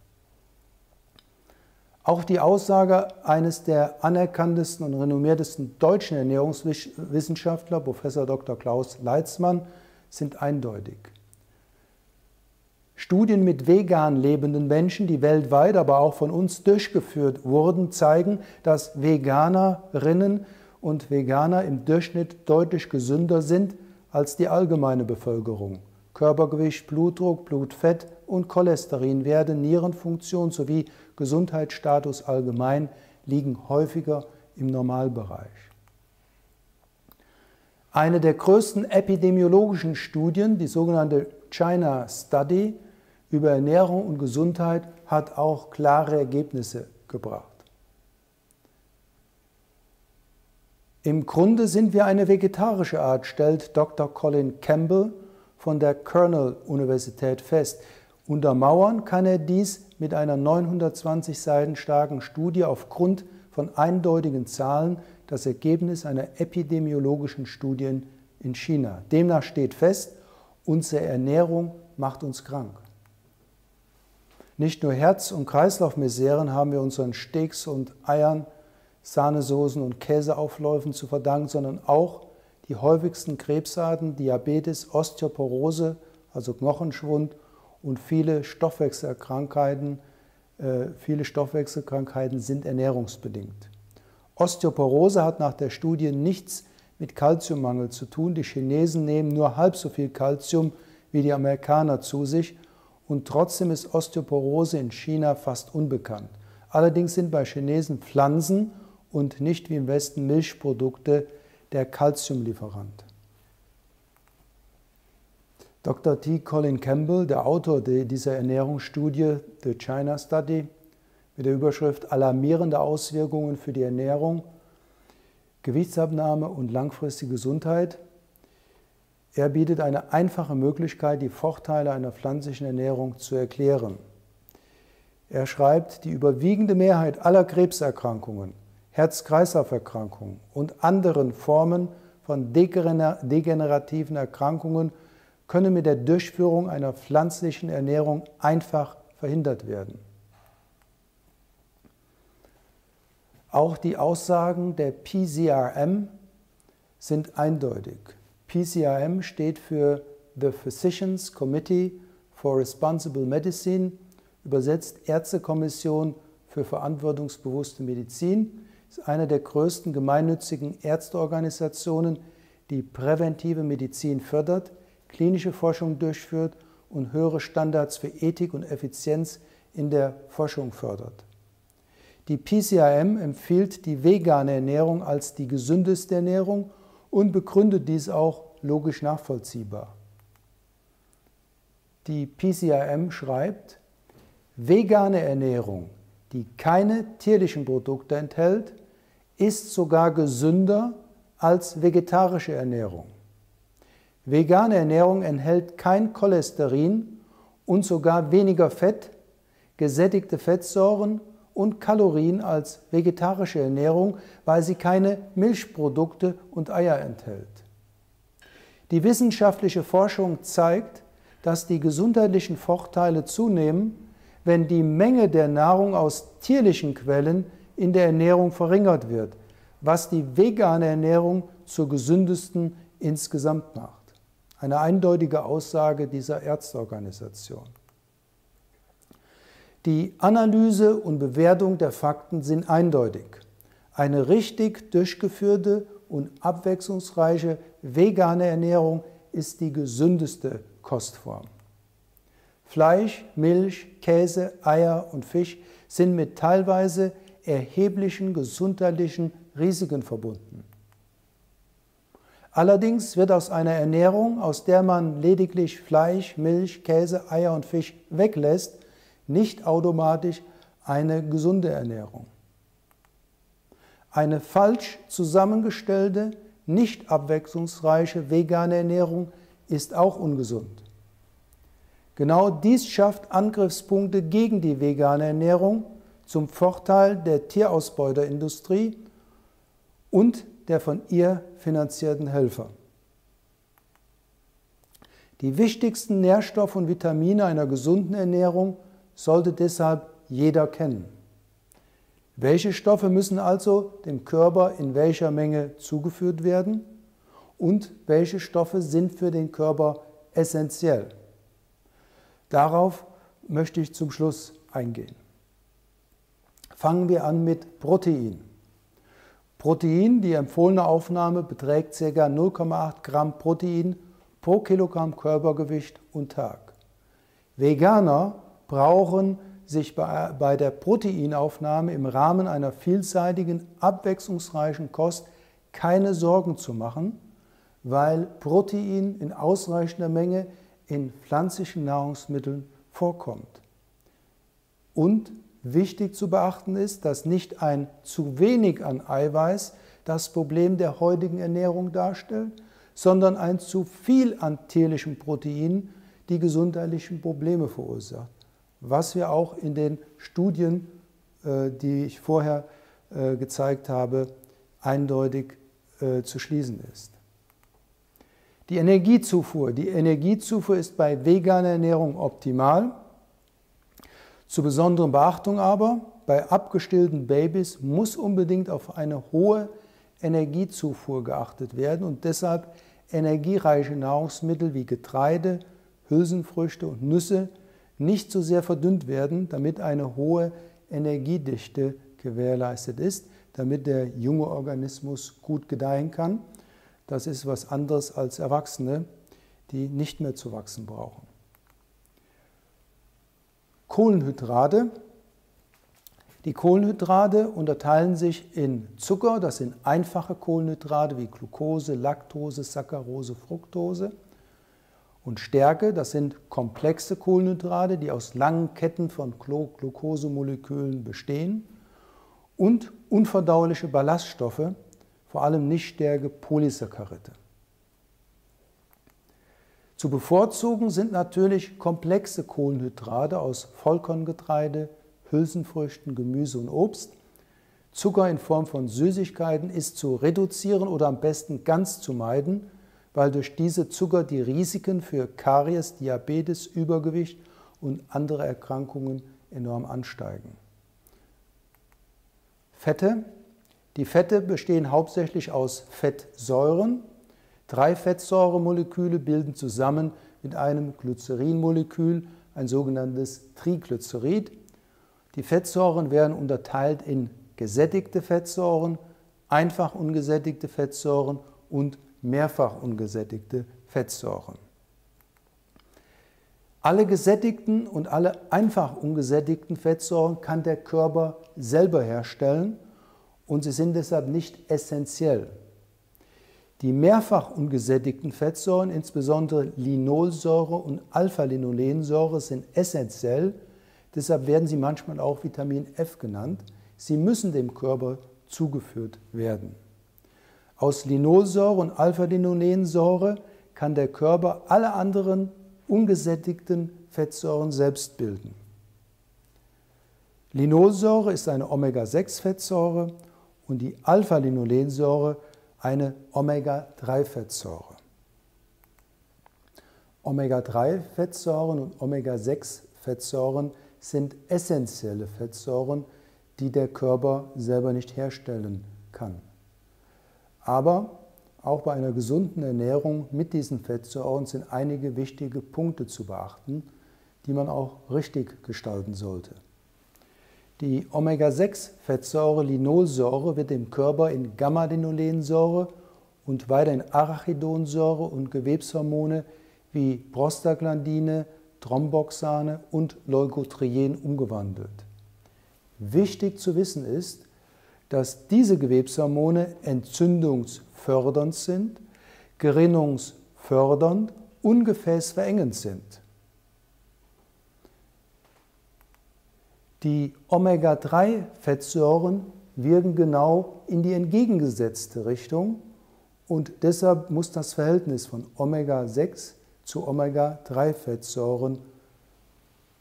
Auch die Aussage eines der anerkanntesten und renommiertesten deutschen Ernährungswissenschaftler, Professor Dr. Klaus Leitzmann, sind eindeutig. Studien mit vegan lebenden Menschen, die weltweit, aber auch von uns durchgeführt wurden, zeigen, dass Veganerinnen und Veganer im Durchschnitt deutlich gesünder sind als die allgemeine Bevölkerung. Körpergewicht, Blutdruck, Blutfett und Cholesterinwerte, Nierenfunktion sowie Gesundheitsstatus allgemein liegen häufiger im Normalbereich. Eine der größten epidemiologischen Studien, die sogenannte China Study, über Ernährung und Gesundheit hat auch klare Ergebnisse gebracht. Im Grunde sind wir eine vegetarische Art, stellt Dr. Colin Campbell von der Cornell-Universität fest. Untermauern kann er dies mit einer 920 Seiten starken Studie aufgrund von eindeutigen Zahlen, das Ergebnis einer epidemiologischen Studie in China. Demnach steht fest, unsere Ernährung macht uns krank. Nicht nur Herz- und Kreislaufmiseren haben wir unseren Steaks und Eiern, Sahnesoßen und Käseaufläufen zu verdanken, sondern auch die häufigsten Krebsarten, Diabetes, Osteoporose, also Knochenschwund und viele Stoffwechselkrankheiten. Äh, viele Stoffwechselkrankheiten sind ernährungsbedingt. Osteoporose hat nach der Studie nichts mit Kalziummangel zu tun. Die Chinesen nehmen nur halb so viel Kalzium wie die Amerikaner zu sich und trotzdem ist Osteoporose in China fast unbekannt. Allerdings sind bei Chinesen Pflanzen und nicht wie im Westen Milchprodukte der Calciumlieferant. Dr. T. Colin Campbell, der Autor dieser Ernährungsstudie The China Study, mit der Überschrift Alarmierende Auswirkungen für die Ernährung, Gewichtsabnahme und langfristige Gesundheit, er bietet eine einfache Möglichkeit, die Vorteile einer pflanzlichen Ernährung zu erklären. Er schreibt, die überwiegende Mehrheit aller Krebserkrankungen, Herz-Kreislauf-Erkrankungen und anderen Formen von degenerativen Erkrankungen können mit der Durchführung einer pflanzlichen Ernährung einfach verhindert werden. Auch die Aussagen der PCRM sind eindeutig. PCRM steht für The Physicians Committee for Responsible Medicine, übersetzt Ärztekommission für verantwortungsbewusste Medizin, ist eine der größten gemeinnützigen Ärzteorganisationen, die präventive Medizin fördert, klinische Forschung durchführt und höhere Standards für Ethik und Effizienz in der Forschung fördert. Die PCRM empfiehlt die vegane Ernährung als die gesündeste Ernährung und begründet dies auch logisch nachvollziehbar. Die PCIM schreibt, vegane Ernährung, die keine tierlichen Produkte enthält, ist sogar gesünder als vegetarische Ernährung. Vegane Ernährung enthält kein Cholesterin und sogar weniger Fett, gesättigte Fettsäuren und Kalorien als vegetarische Ernährung, weil sie keine Milchprodukte und Eier enthält. Die wissenschaftliche Forschung zeigt, dass die gesundheitlichen Vorteile zunehmen, wenn die Menge der Nahrung aus tierlichen Quellen in der Ernährung verringert wird, was die vegane Ernährung zur gesündesten insgesamt macht. Eine eindeutige Aussage dieser Ärzteorganisation. Die Analyse und Bewertung der Fakten sind eindeutig. Eine richtig durchgeführte und abwechslungsreiche vegane Ernährung ist die gesündeste Kostform. Fleisch, Milch, Käse, Eier und Fisch sind mit teilweise erheblichen gesundheitlichen Risiken verbunden. Allerdings wird aus einer Ernährung, aus der man lediglich Fleisch, Milch, Käse, Eier und Fisch weglässt, nicht automatisch eine gesunde Ernährung. Eine falsch zusammengestellte, nicht abwechslungsreiche vegane Ernährung ist auch ungesund. Genau dies schafft Angriffspunkte gegen die vegane Ernährung zum Vorteil der Tierausbeuterindustrie und der von ihr finanzierten Helfer. Die wichtigsten Nährstoffe und Vitamine einer gesunden Ernährung sollte deshalb jeder kennen. Welche Stoffe müssen also dem Körper in welcher Menge zugeführt werden und welche Stoffe sind für den Körper essentiell? Darauf möchte ich zum Schluss eingehen. Fangen wir an mit Protein. Protein, die empfohlene Aufnahme beträgt ca. 0,8 Gramm Protein pro Kilogramm Körpergewicht und Tag. Veganer brauchen sich bei der Proteinaufnahme im Rahmen einer vielseitigen, abwechslungsreichen Kost keine Sorgen zu machen, weil Protein in ausreichender Menge in pflanzlichen Nahrungsmitteln vorkommt. Und wichtig zu beachten ist, dass nicht ein zu wenig an Eiweiß das Problem der heutigen Ernährung darstellt, sondern ein zu viel an tierlichen Proteinen die gesundheitlichen Probleme verursacht was wir auch in den Studien, äh, die ich vorher äh, gezeigt habe, eindeutig äh, zu schließen ist. Die Energiezufuhr. Die Energiezufuhr ist bei veganer Ernährung optimal. Zu besonderer Beachtung aber, bei abgestillten Babys muss unbedingt auf eine hohe Energiezufuhr geachtet werden und deshalb energiereiche Nahrungsmittel wie Getreide, Hülsenfrüchte und Nüsse nicht zu sehr verdünnt werden, damit eine hohe Energiedichte gewährleistet ist, damit der junge Organismus gut gedeihen kann. Das ist was anderes als Erwachsene, die nicht mehr zu wachsen brauchen. Kohlenhydrate. Die Kohlenhydrate unterteilen sich in Zucker, das sind einfache Kohlenhydrate wie Glucose, Laktose, Saccharose, Fructose und Stärke, das sind komplexe Kohlenhydrate, die aus langen Ketten von Glukosemolekülen bestehen und unverdauliche Ballaststoffe, vor allem Nichtstärke Polysaccharide. Zu bevorzugen sind natürlich komplexe Kohlenhydrate aus Vollkorngetreide, Hülsenfrüchten, Gemüse und Obst. Zucker in Form von Süßigkeiten ist zu reduzieren oder am besten ganz zu meiden, weil durch diese Zucker die Risiken für Karies, Diabetes, Übergewicht und andere Erkrankungen enorm ansteigen. Fette. Die Fette bestehen hauptsächlich aus Fettsäuren. Drei Fettsäuremoleküle bilden zusammen mit einem Glycerinmolekül ein sogenanntes Triglycerid. Die Fettsäuren werden unterteilt in gesättigte Fettsäuren, einfach ungesättigte Fettsäuren und mehrfach ungesättigte Fettsäuren. Alle gesättigten und alle einfach ungesättigten Fettsäuren kann der Körper selber herstellen und sie sind deshalb nicht essentiell. Die mehrfach ungesättigten Fettsäuren, insbesondere Linolsäure und Alpha-Linolensäure, sind essentiell. Deshalb werden sie manchmal auch Vitamin F genannt. Sie müssen dem Körper zugeführt werden. Aus Linolsäure und Alpha-Linolensäure kann der Körper alle anderen ungesättigten Fettsäuren selbst bilden. Linolsäure ist eine Omega-6-Fettsäure und die Alpha-Linolensäure eine Omega-3-Fettsäure. Omega-3-Fettsäuren und Omega-6-Fettsäuren sind essentielle Fettsäuren, die der Körper selber nicht herstellen kann. Aber auch bei einer gesunden Ernährung mit diesen Fettsäuren sind einige wichtige Punkte zu beachten, die man auch richtig gestalten sollte. Die Omega-6-Fettsäure Linolsäure wird im Körper in Gamma-Linolensäure und weiter in Arachidonsäure und Gewebshormone wie Prostaglandine, Thromboxane und Leukotrien umgewandelt. Wichtig zu wissen ist, dass diese Gewebshormone entzündungsfördernd sind, gerinnungsfördernd und gefäßverengend sind. Die Omega-3-Fettsäuren wirken genau in die entgegengesetzte Richtung und deshalb muss das Verhältnis von Omega-6 zu Omega-3-Fettsäuren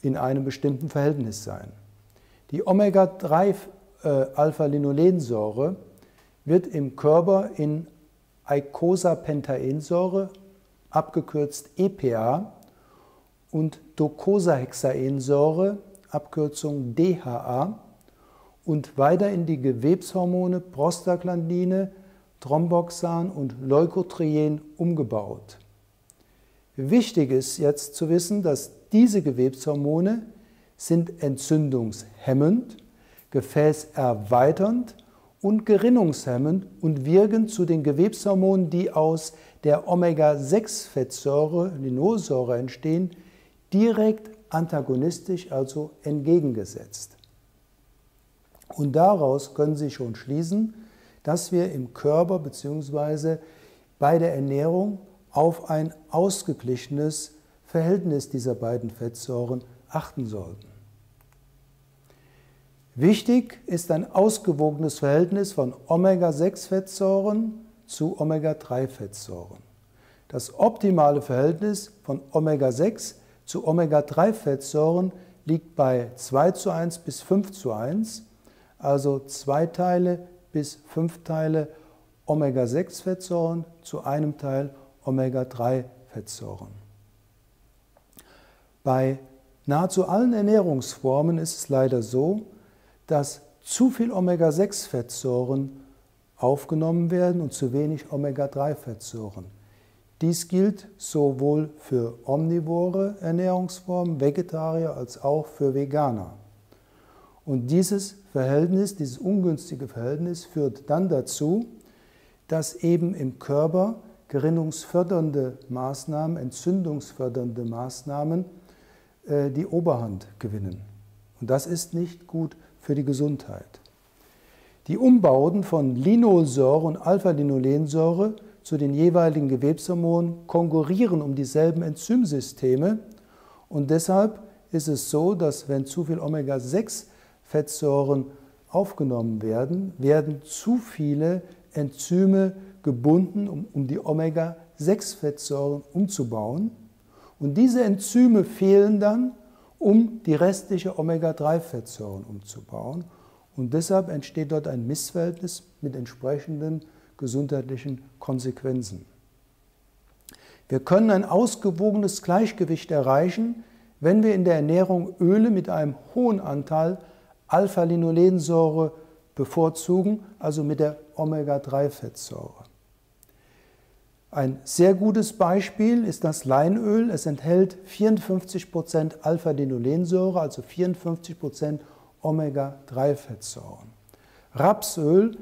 in einem bestimmten Verhältnis sein. Die Omega-3-Alpha-Linolensäure äh, wird im Körper in Eicosapentaensäure, abgekürzt EPA, und Docosahexaensäure, Abkürzung DHA, und weiter in die Gewebshormone Prostaglandine, Thromboxan und Leukotrien umgebaut. Wichtig ist jetzt zu wissen, dass diese Gewebshormone sind entzündungshemmend, gefäßerweiternd und gerinnungshemmend und wirken zu den Gewebshormonen, die aus der Omega-6-Fettsäure, Linolsäure entstehen, direkt antagonistisch, also entgegengesetzt. Und daraus können Sie schon schließen, dass wir im Körper bzw. bei der Ernährung auf ein ausgeglichenes Verhältnis dieser beiden Fettsäuren achten sollten. Wichtig ist ein ausgewogenes Verhältnis von Omega-6-Fettsäuren zu Omega-3-Fettsäuren. Das optimale Verhältnis von Omega-6 zu Omega-3-Fettsäuren liegt bei 2 zu 1 bis 5 zu 1, also 2 Teile bis 5 Teile Omega-6-Fettsäuren zu einem Teil Omega-3-Fettsäuren. Bei nahezu allen Ernährungsformen ist es leider so, dass zu viel Omega-6-Fettsäuren aufgenommen werden und zu wenig Omega-3-Fettsäuren. Dies gilt sowohl für omnivore Ernährungsformen, Vegetarier, als auch für Veganer. Und dieses Verhältnis, dieses ungünstige Verhältnis führt dann dazu, dass eben im Körper gerinnungsfördernde Maßnahmen, entzündungsfördernde Maßnahmen äh, die Oberhand gewinnen. Und das ist nicht gut für die Gesundheit. Die Umbauten von Linolsäure und Alpha-Linolensäure zu den jeweiligen Gewebshormonen konkurrieren um dieselben Enzymsysteme und deshalb ist es so, dass wenn zu viel Omega-6-Fettsäuren aufgenommen werden, werden zu viele Enzyme gebunden, um, um die Omega-6-Fettsäuren umzubauen. Und diese Enzyme fehlen dann, um die restliche Omega-3-Fettsäuren umzubauen. Und deshalb entsteht dort ein Missverhältnis mit entsprechenden gesundheitlichen Konsequenzen. Wir können ein ausgewogenes Gleichgewicht erreichen, wenn wir in der Ernährung Öle mit einem hohen Anteil Alpha-Linolensäure bevorzugen, also mit der Omega-3-Fettsäure. Ein sehr gutes Beispiel ist das Leinöl. Es enthält 54% Alpha-Linolensäure, also 54% Omega-3-Fettsäuren. Rapsöl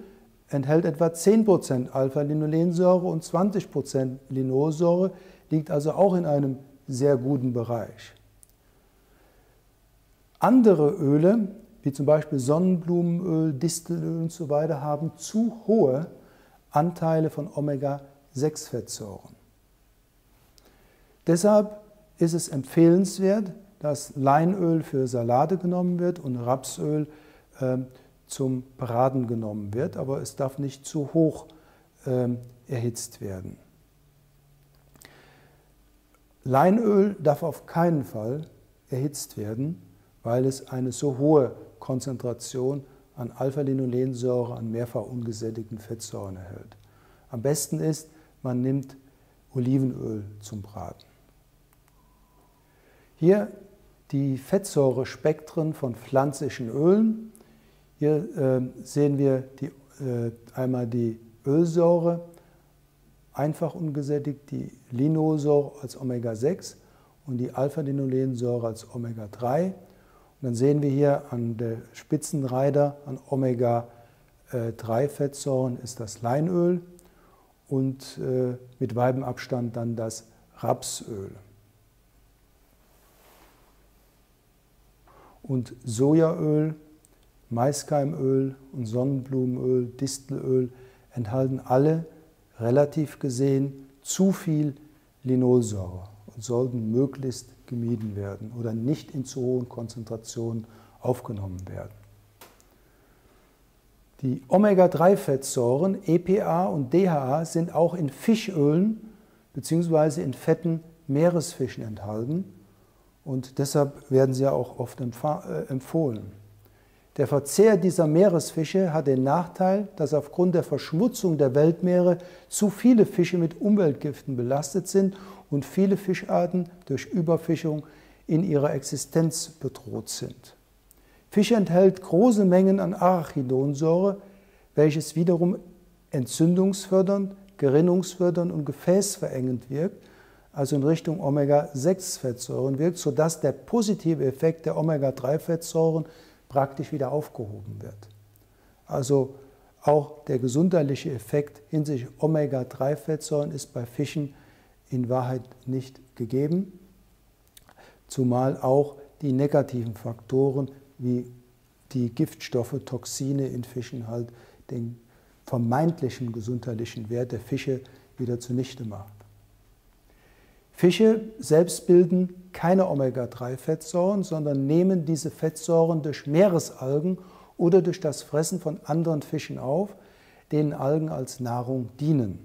enthält etwa 10% Alpha-Linolensäure und 20% Linolsäure, liegt also auch in einem sehr guten Bereich. Andere Öle, wie zum Beispiel Sonnenblumenöl, Distelöl und so weiter, haben zu hohe Anteile von Omega-3 sechs Fettsäuren. Deshalb ist es empfehlenswert, dass Leinöl für Salate genommen wird und Rapsöl äh, zum Braten genommen wird, aber es darf nicht zu hoch äh, erhitzt werden. Leinöl darf auf keinen Fall erhitzt werden, weil es eine so hohe Konzentration an Alpha-Linolensäure, an mehrfach ungesättigten Fettsäuren erhält. Am besten ist, man nimmt Olivenöl zum Braten. Hier die Fettsäurespektren von pflanzlichen Ölen. Hier äh, sehen wir die, äh, einmal die Ölsäure, einfach ungesättigt, die Linosäure als Omega-6 und die Alpha-Linolensäure als Omega-3. Und dann sehen wir hier an der Spitzenreiter an Omega-3-Fettsäuren ist das Leinöl und äh, mit Weibenabstand dann das Rapsöl. Und Sojaöl, Maiskeimöl und Sonnenblumenöl, Distelöl enthalten alle relativ gesehen zu viel Linolsäure und sollten möglichst gemieden werden oder nicht in zu hohen Konzentrationen aufgenommen werden. Die Omega-3-Fettsäuren EPA und DHA sind auch in Fischölen bzw. in fetten Meeresfischen enthalten und deshalb werden sie ja auch oft äh, empfohlen. Der Verzehr dieser Meeresfische hat den Nachteil, dass aufgrund der Verschmutzung der Weltmeere zu viele Fische mit Umweltgiften belastet sind und viele Fischarten durch Überfischung in ihrer Existenz bedroht sind. Fisch enthält große Mengen an Arachidonsäure, welches wiederum entzündungsfördernd, gerinnungsfördernd und gefäßverengend wirkt also in Richtung Omega-6-Fettsäuren wirkt, sodass der positive Effekt der Omega-3-Fettsäuren praktisch wieder aufgehoben wird. Also auch der gesundheitliche Effekt hinsichtlich Omega-3-Fettsäuren ist bei Fischen in Wahrheit nicht gegeben, zumal auch die negativen Faktoren wie die Giftstoffe, Toxine in Fischen halt den vermeintlichen gesundheitlichen Wert der Fische wieder zunichte machen. Fische selbst bilden keine Omega-3-Fettsäuren, sondern nehmen diese Fettsäuren durch Meeresalgen oder durch das Fressen von anderen Fischen auf, denen Algen als Nahrung dienen.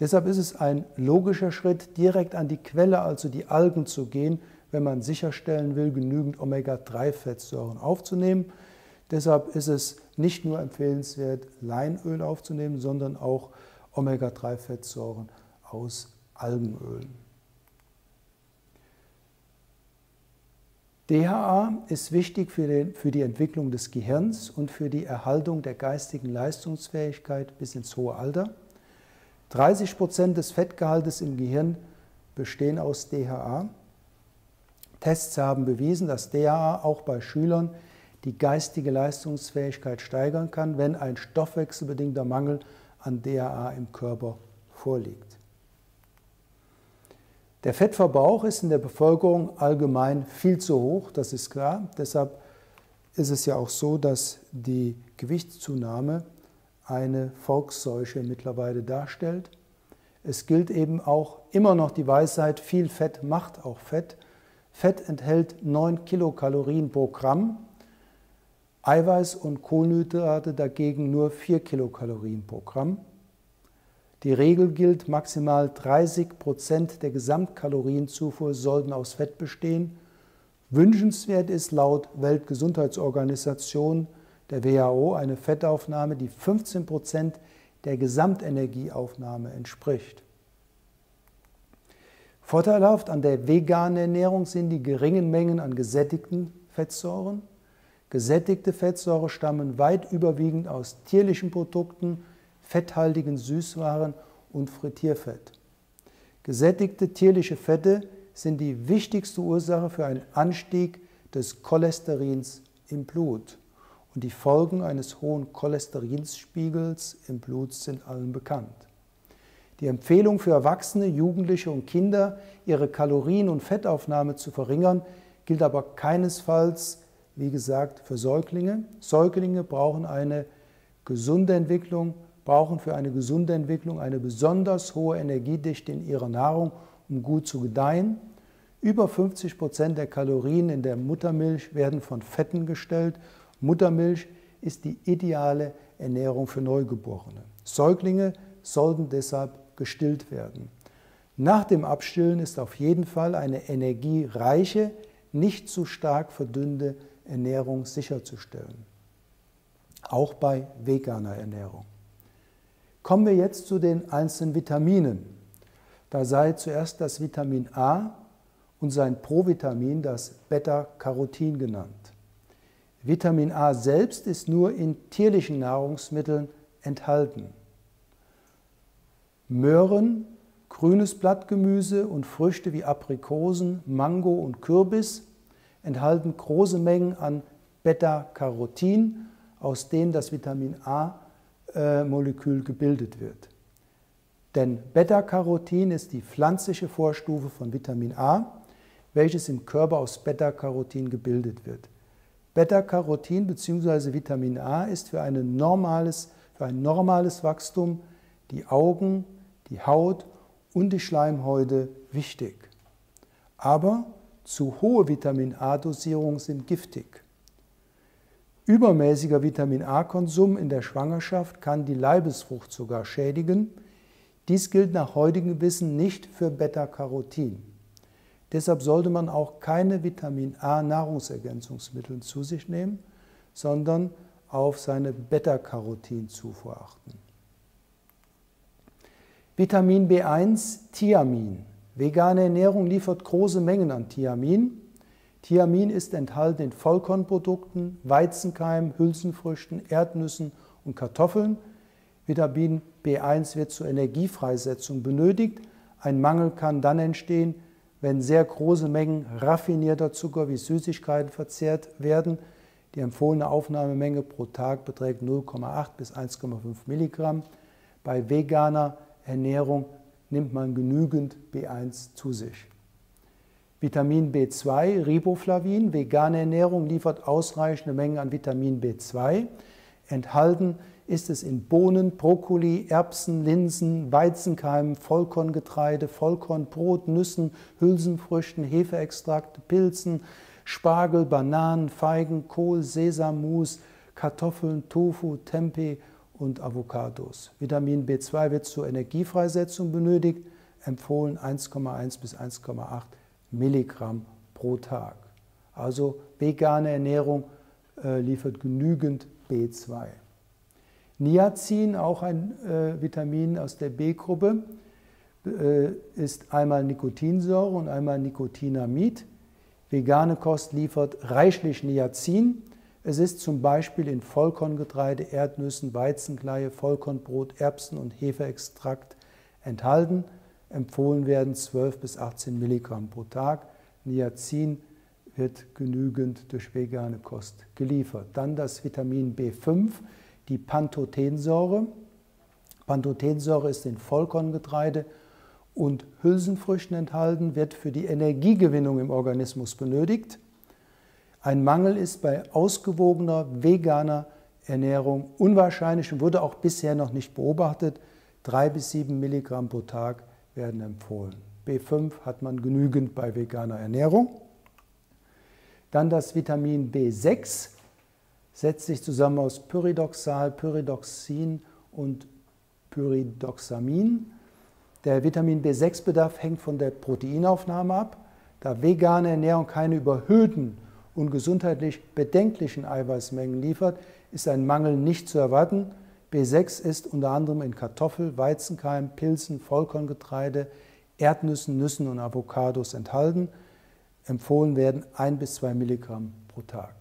Deshalb ist es ein logischer Schritt, direkt an die Quelle, also die Algen, zu gehen, wenn man sicherstellen will, genügend Omega-3-Fettsäuren aufzunehmen. Deshalb ist es nicht nur empfehlenswert, Leinöl aufzunehmen, sondern auch Omega-3-Fettsäuren aus Algenölen. DHA ist wichtig für, den, für, die Entwicklung des Gehirns und für die Erhaltung der geistigen Leistungsfähigkeit bis ins hohe Alter. 30 Prozent des Fettgehaltes im Gehirn bestehen aus DHA. Tests haben bewiesen, dass DHA auch bei Schülern die geistige Leistungsfähigkeit steigern kann, wenn ein stoffwechselbedingter Mangel an DHA im Körper vorliegt. Der Fettverbrauch ist in der Bevölkerung allgemein viel zu hoch, das ist klar. Deshalb ist es ja auch so, dass die Gewichtszunahme eine Volksseuche mittlerweile darstellt. Es gilt eben auch immer noch die Weisheit, viel Fett macht auch Fett. Fett enthält 9 Kilokalorien pro Gramm, Eiweiß und Kohlenhydrate dagegen nur 4 Kilokalorien pro Gramm. Die Regel gilt, maximal 30 Prozent der Gesamtkalorienzufuhr sollten aus Fett bestehen. Wünschenswert ist laut Weltgesundheitsorganisation der WHO eine Fettaufnahme, die 15 Prozent der Gesamtenergieaufnahme entspricht. Vorteilhaft an der veganen Ernährung sind die geringen Mengen an gesättigten Fettsäuren. Gesättigte Fettsäuren stammen weit überwiegend aus tierlichen Produkten fetthaltigen Süßwaren und Frittierfett. Gesättigte tierliche Fette sind die wichtigste Ursache für einen Anstieg des Cholesterins im Blut. Und die Folgen eines hohen Cholesterinspiegels im Blut sind allen bekannt. Die Empfehlung für Erwachsene, Jugendliche und Kinder, ihre Kalorien- und Fettaufnahme zu verringern, gilt aber keinesfalls, wie gesagt, für Säuglinge. Säuglinge brauchen eine gesunde Entwicklung brauchen für eine gesunde Entwicklung eine besonders hohe Energiedichte in ihrer Nahrung, um gut zu gedeihen. Über 50 Prozent der Kalorien in der Muttermilch werden von Fetten gestellt. Muttermilch ist die ideale Ernährung für Neugeborene. Säuglinge sollten deshalb gestillt werden. Nach dem Abstillen ist auf jeden Fall eine energiereiche, nicht zu stark verdünnte Ernährung sicherzustellen. Auch bei veganer Ernährung. Kommen wir jetzt zu den einzelnen Vitaminen. Da sei zuerst das Vitamin A und sein Provitamin, das Beta-Carotin genannt. Vitamin A selbst ist nur in tierlichen Nahrungsmitteln enthalten. Möhren, grünes Blattgemüse und Früchte wie Aprikosen, Mango und Kürbis enthalten große Mengen an Beta-Carotin, aus dem das Vitamin A-Molekül äh, gebildet wird. Denn Beta-Carotin ist die pflanzliche Vorstufe von Vitamin A, welches im Körper aus Beta-Carotin gebildet wird. Beta-Carotin bzw. Vitamin A ist für, normales, für ein normales Wachstum die Augen, die Haut und die Schleimhäute wichtig. Aber zu hohe Vitamin A-Dosierungen sind giftig. Übermäßiger Vitamin A-Konsum in der Schwangerschaft kann die Leibesfrucht sogar schädigen. Dies gilt nach heutigem Wissen nicht für Beta-Carotin. Deshalb sollte man auch keine Vitamin A-Nahrungsergänzungsmittel zu sich nehmen, sondern auf seine Beta-Carotin-Zufuhr achten. Vitamin B1, Thiamin. Vegane Ernährung liefert große Mengen an Thiamin. Thiamin ist enthalten in Vollkornprodukten, Weizenkeimen, Hülsenfrüchten, Erdnüssen und Kartoffeln. Vitamin B1 wird zur Energiefreisetzung benötigt. Ein Mangel kann dann entstehen, wenn sehr große Mengen raffinierter Zucker wie Süßigkeiten verzehrt werden. Die empfohlene Aufnahmemenge pro Tag beträgt 0,8 bis 1,5 Milligramm. Bei veganer Ernährung nimmt man genügend B1 zu sich. Vitamin B2, Riboflavin, vegane Ernährung liefert ausreichende Mengen an Vitamin B2. Enthalten ist es in Bohnen, Brokkoli, Erbsen, Linsen, Weizenkeimen, Vollkorngetreide, Vollkornbrot, Nüssen, Hülsenfrüchten, Hefeextrakte, Pilzen, Spargel, Bananen, Feigen, Kohl, Sesammus, Kartoffeln, Tofu, Tempeh und Avocados. Vitamin B2 wird zur Energiefreisetzung benötigt, empfohlen 1,1 bis 1,8 Milligramm pro Tag. Also vegane Ernährung äh, liefert genügend B2. Niacin, auch ein äh, Vitamin aus der B-Gruppe, äh, ist einmal Nikotinsäure und einmal Nikotinamid. Vegane Kost liefert reichlich Niacin. Es ist zum Beispiel in Vollkorngetreide, Erdnüssen, Weizenkleie, Vollkornbrot, Erbsen und Hefeextrakt enthalten. Empfohlen werden 12 bis 18 Milligramm pro Tag. Niacin wird genügend durch vegane Kost geliefert. Dann das Vitamin B5, die Pantothensäure. Pantothensäure ist in Vollkorngetreide und Hülsenfrüchten enthalten, wird für die Energiegewinnung im Organismus benötigt. Ein Mangel ist bei ausgewogener veganer Ernährung unwahrscheinlich und wurde auch bisher noch nicht beobachtet. Drei bis sieben Milligramm pro Tag werden empfohlen. B5 hat man genügend bei veganer Ernährung. Dann das Vitamin B6 setzt sich zusammen aus Pyridoxal, Pyridoxin und Pyridoxamin. Der Vitamin B6-Bedarf hängt von der Proteinaufnahme ab. Da vegane Ernährung keine überhöhten und gesundheitlich bedenklichen Eiweißmengen liefert, ist ein Mangel nicht zu erwarten. B6 ist unter anderem in Kartoffel, Weizenkeim, Pilzen, Vollkorngetreide, Erdnüssen, Nüssen und Avocados enthalten. Empfohlen werden 1 bis 2 Milligramm pro Tag.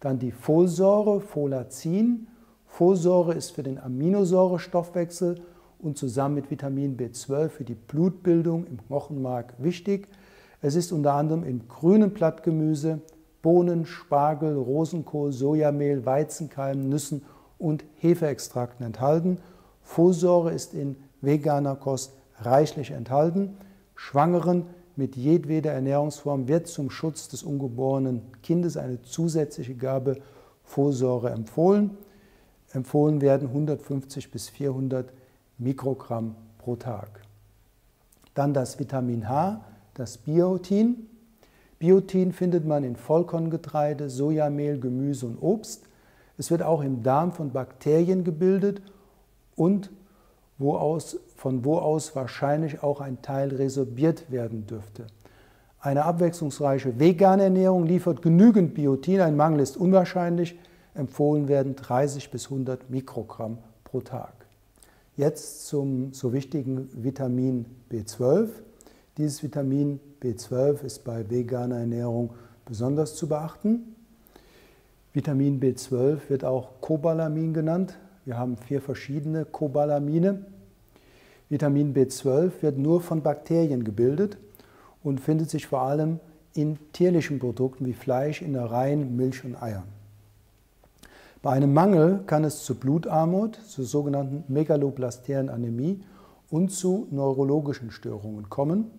Dann die Folsäure, Folazin. Folsäure ist für den Aminosäurestoffwechsel und zusammen mit Vitamin B12 für die Blutbildung im Knochenmark wichtig. Es ist unter anderem im grünen Blattgemüse, Bohnen, Spargel, Rosenkohl, Sojamehl, Weizenkeim, Nüssen und Hefeextrakten enthalten. Folsäure ist in veganer Kost reichlich enthalten. Schwangeren mit jedweder Ernährungsform wird zum Schutz des ungeborenen Kindes eine zusätzliche Gabe Folsäure empfohlen. Empfohlen werden 150 bis 400 Mikrogramm pro Tag. Dann das Vitamin H, das Biotin. Biotin findet man in Vollkorngetreide, Sojamehl, Gemüse und Obst. Es wird auch im Darm von Bakterien gebildet und wo aus, von wo aus wahrscheinlich auch ein Teil resorbiert werden dürfte. Eine abwechslungsreiche vegane Ernährung liefert genügend Biotin, ein Mangel ist unwahrscheinlich. Empfohlen werden 30 bis 100 Mikrogramm pro Tag. Jetzt zum so wichtigen Vitamin B12. Dieses Vitamin B12 ist bei veganer Ernährung besonders zu beachten. Vitamin B12 wird auch Cobalamin genannt. Wir haben vier verschiedene Cobalamine. Vitamin B12 wird nur von Bakterien gebildet und findet sich vor allem in tierlichen Produkten wie Fleisch, Innereien, Milch und Eiern. Bei einem Mangel kann es zu Blutarmut, zur sogenannten megaloblastären Anämie und zu neurologischen Störungen kommen.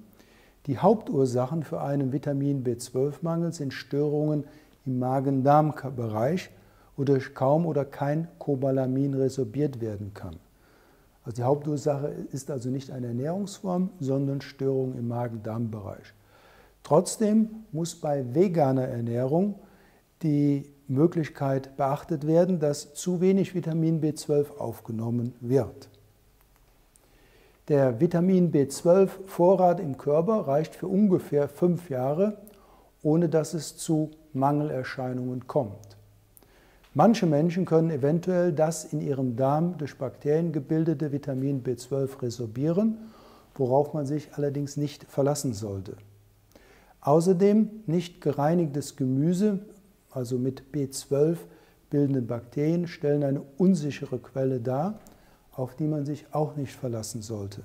Die Hauptursachen für einen Vitamin B12-Mangel sind Störungen im Magen-Darm-Bereich, wodurch kaum oder kein Cobalamin resorbiert werden kann. Also die Hauptursache ist also nicht eine Ernährungsform, sondern Störungen im Magen-Darm-Bereich. Trotzdem muss bei veganer Ernährung die Möglichkeit beachtet werden, dass zu wenig Vitamin B12 aufgenommen wird. Der Vitamin B12-Vorrat im Körper reicht für ungefähr fünf Jahre, ohne dass es zu Mangelerscheinungen kommt. Manche Menschen können eventuell das in ihrem Darm durch Bakterien gebildete Vitamin B12 resorbieren, worauf man sich allerdings nicht verlassen sollte. Außerdem nicht gereinigtes Gemüse, also mit B12 bildenden Bakterien, stellen eine unsichere Quelle dar, auf die man sich auch nicht verlassen sollte.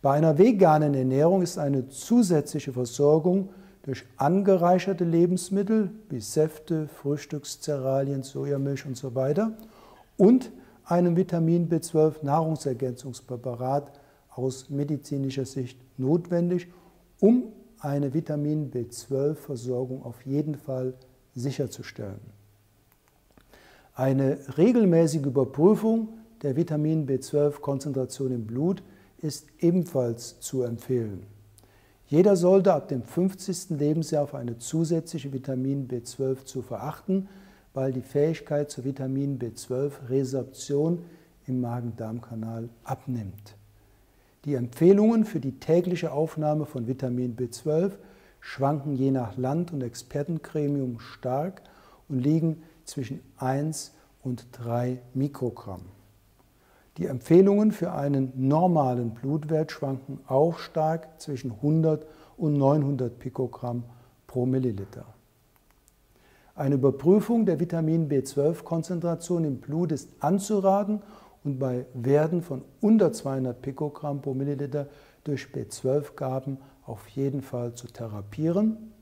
Bei einer veganen Ernährung ist eine zusätzliche Versorgung durch angereicherte Lebensmittel wie Säfte, Frühstückszeralien, Sojamilch und so weiter und einem Vitamin B12 Nahrungsergänzungspräparat aus medizinischer Sicht notwendig, um eine Vitamin B12 Versorgung auf jeden Fall sicherzustellen. Eine regelmäßige Überprüfung der Vitamin B12-Konzentration im Blut ist ebenfalls zu empfehlen. Jeder sollte ab dem 50. Lebensjahr auf eine zusätzliche Vitamin B12 zu verachten, weil die Fähigkeit zur Vitamin B12-Resorption im Magen-Darm-Kanal abnimmt. Die Empfehlungen für die tägliche Aufnahme von Vitamin B12 schwanken je nach Land und Expertengremium stark und liegen zwischen 1 und 3 Mikrogramm. Die Empfehlungen für einen normalen Blutwert schwanken auch stark zwischen 100 und 900 Pikogramm pro Milliliter. Eine Überprüfung der Vitamin B12-Konzentration im Blut ist anzuraten und bei Werten von unter 200 Pikogramm pro Milliliter durch B12-Gaben auf jeden Fall zu therapieren.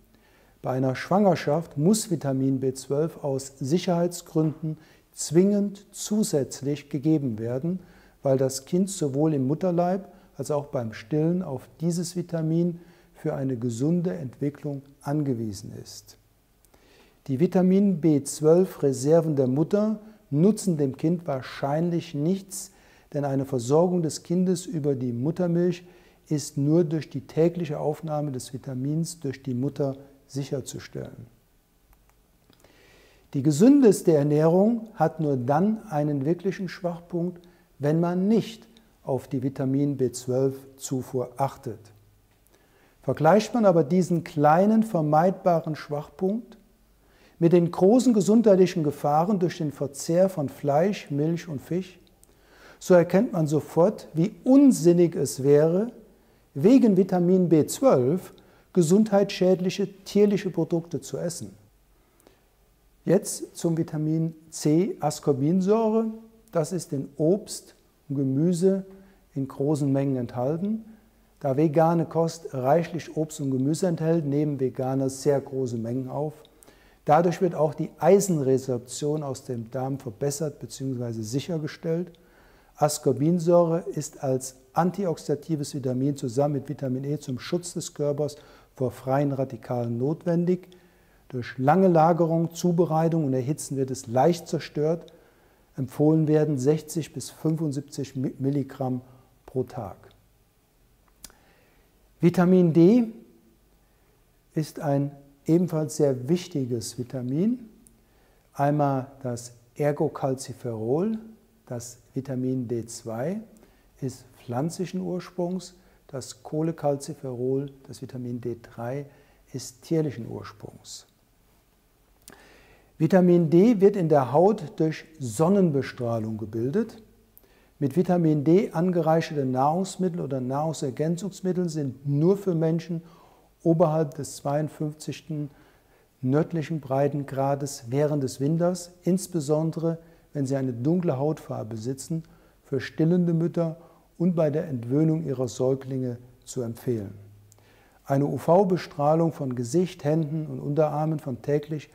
Bei einer Schwangerschaft muss Vitamin B12 aus Sicherheitsgründen zwingend zusätzlich gegeben werden, weil das Kind sowohl im Mutterleib als auch beim Stillen auf dieses Vitamin für eine gesunde Entwicklung angewiesen ist. Die Vitamin B12-Reserven der Mutter nutzen dem Kind wahrscheinlich nichts, denn eine Versorgung des Kindes über die Muttermilch ist nur durch die tägliche Aufnahme des Vitamins durch die Mutter sicherzustellen. Die gesündeste Ernährung hat nur dann einen wirklichen Schwachpunkt, wenn man nicht auf die Vitamin B12-Zufuhr achtet. Vergleicht man aber diesen kleinen vermeidbaren Schwachpunkt mit den großen gesundheitlichen Gefahren durch den Verzehr von Fleisch, Milch und Fisch, so erkennt man sofort, wie unsinnig es wäre, wegen Vitamin B12 gesundheitsschädliche tierliche Produkte zu essen. Jetzt zum Vitamin C Ascorbinsäure. Das ist in Obst und Gemüse in großen Mengen enthalten. Da vegane Kost reichlich Obst und Gemüse enthält, nehmen Veganer sehr große Mengen auf. Dadurch wird auch die Eisenresorption aus dem Darm verbessert bzw. sichergestellt. Ascorbinsäure ist als antioxidatives Vitamin zusammen mit Vitamin E zum Schutz des Körpers vor freien Radikalen notwendig. Durch lange Lagerung, Zubereitung und Erhitzen wird es leicht zerstört. Empfohlen werden 60 bis 75 Milligramm pro Tag. Vitamin D ist ein ebenfalls sehr wichtiges Vitamin. Einmal das Ergocalciferol, das Vitamin D2, ist pflanzlichen Ursprungs. Das Cholecalciferol, das Vitamin D3, ist tierlichen Ursprungs. Vitamin D wird in der Haut durch Sonnenbestrahlung gebildet. Mit Vitamin D angereicherte Nahrungsmittel oder Nahrungsergänzungsmittel sind nur für Menschen oberhalb des 52. nördlichen Breitengrades während des Winters, insbesondere wenn sie eine dunkle Hautfarbe besitzen, für stillende Mütter und bei der Entwöhnung ihrer Säuglinge zu empfehlen. Eine UV-Bestrahlung von Gesicht, Händen und Unterarmen von täglich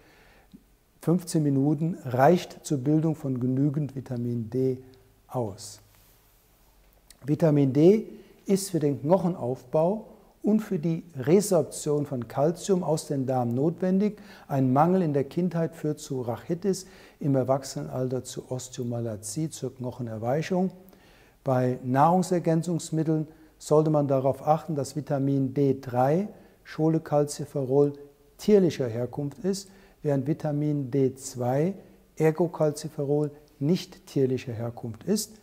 15 Minuten reicht zur Bildung von genügend Vitamin D aus. Vitamin D ist für den Knochenaufbau und für die Resorption von Kalzium aus den Darm notwendig. Ein Mangel in der Kindheit führt zu Rachitis, im Erwachsenenalter zu Osteomalazie, zur Knochenerweichung. Bei Nahrungsergänzungsmitteln sollte man darauf achten, dass Vitamin D3, Cholecalciferol, tierlicher Herkunft ist, während Vitamin D2, Ergocalciferol, nicht tierlicher Herkunft ist.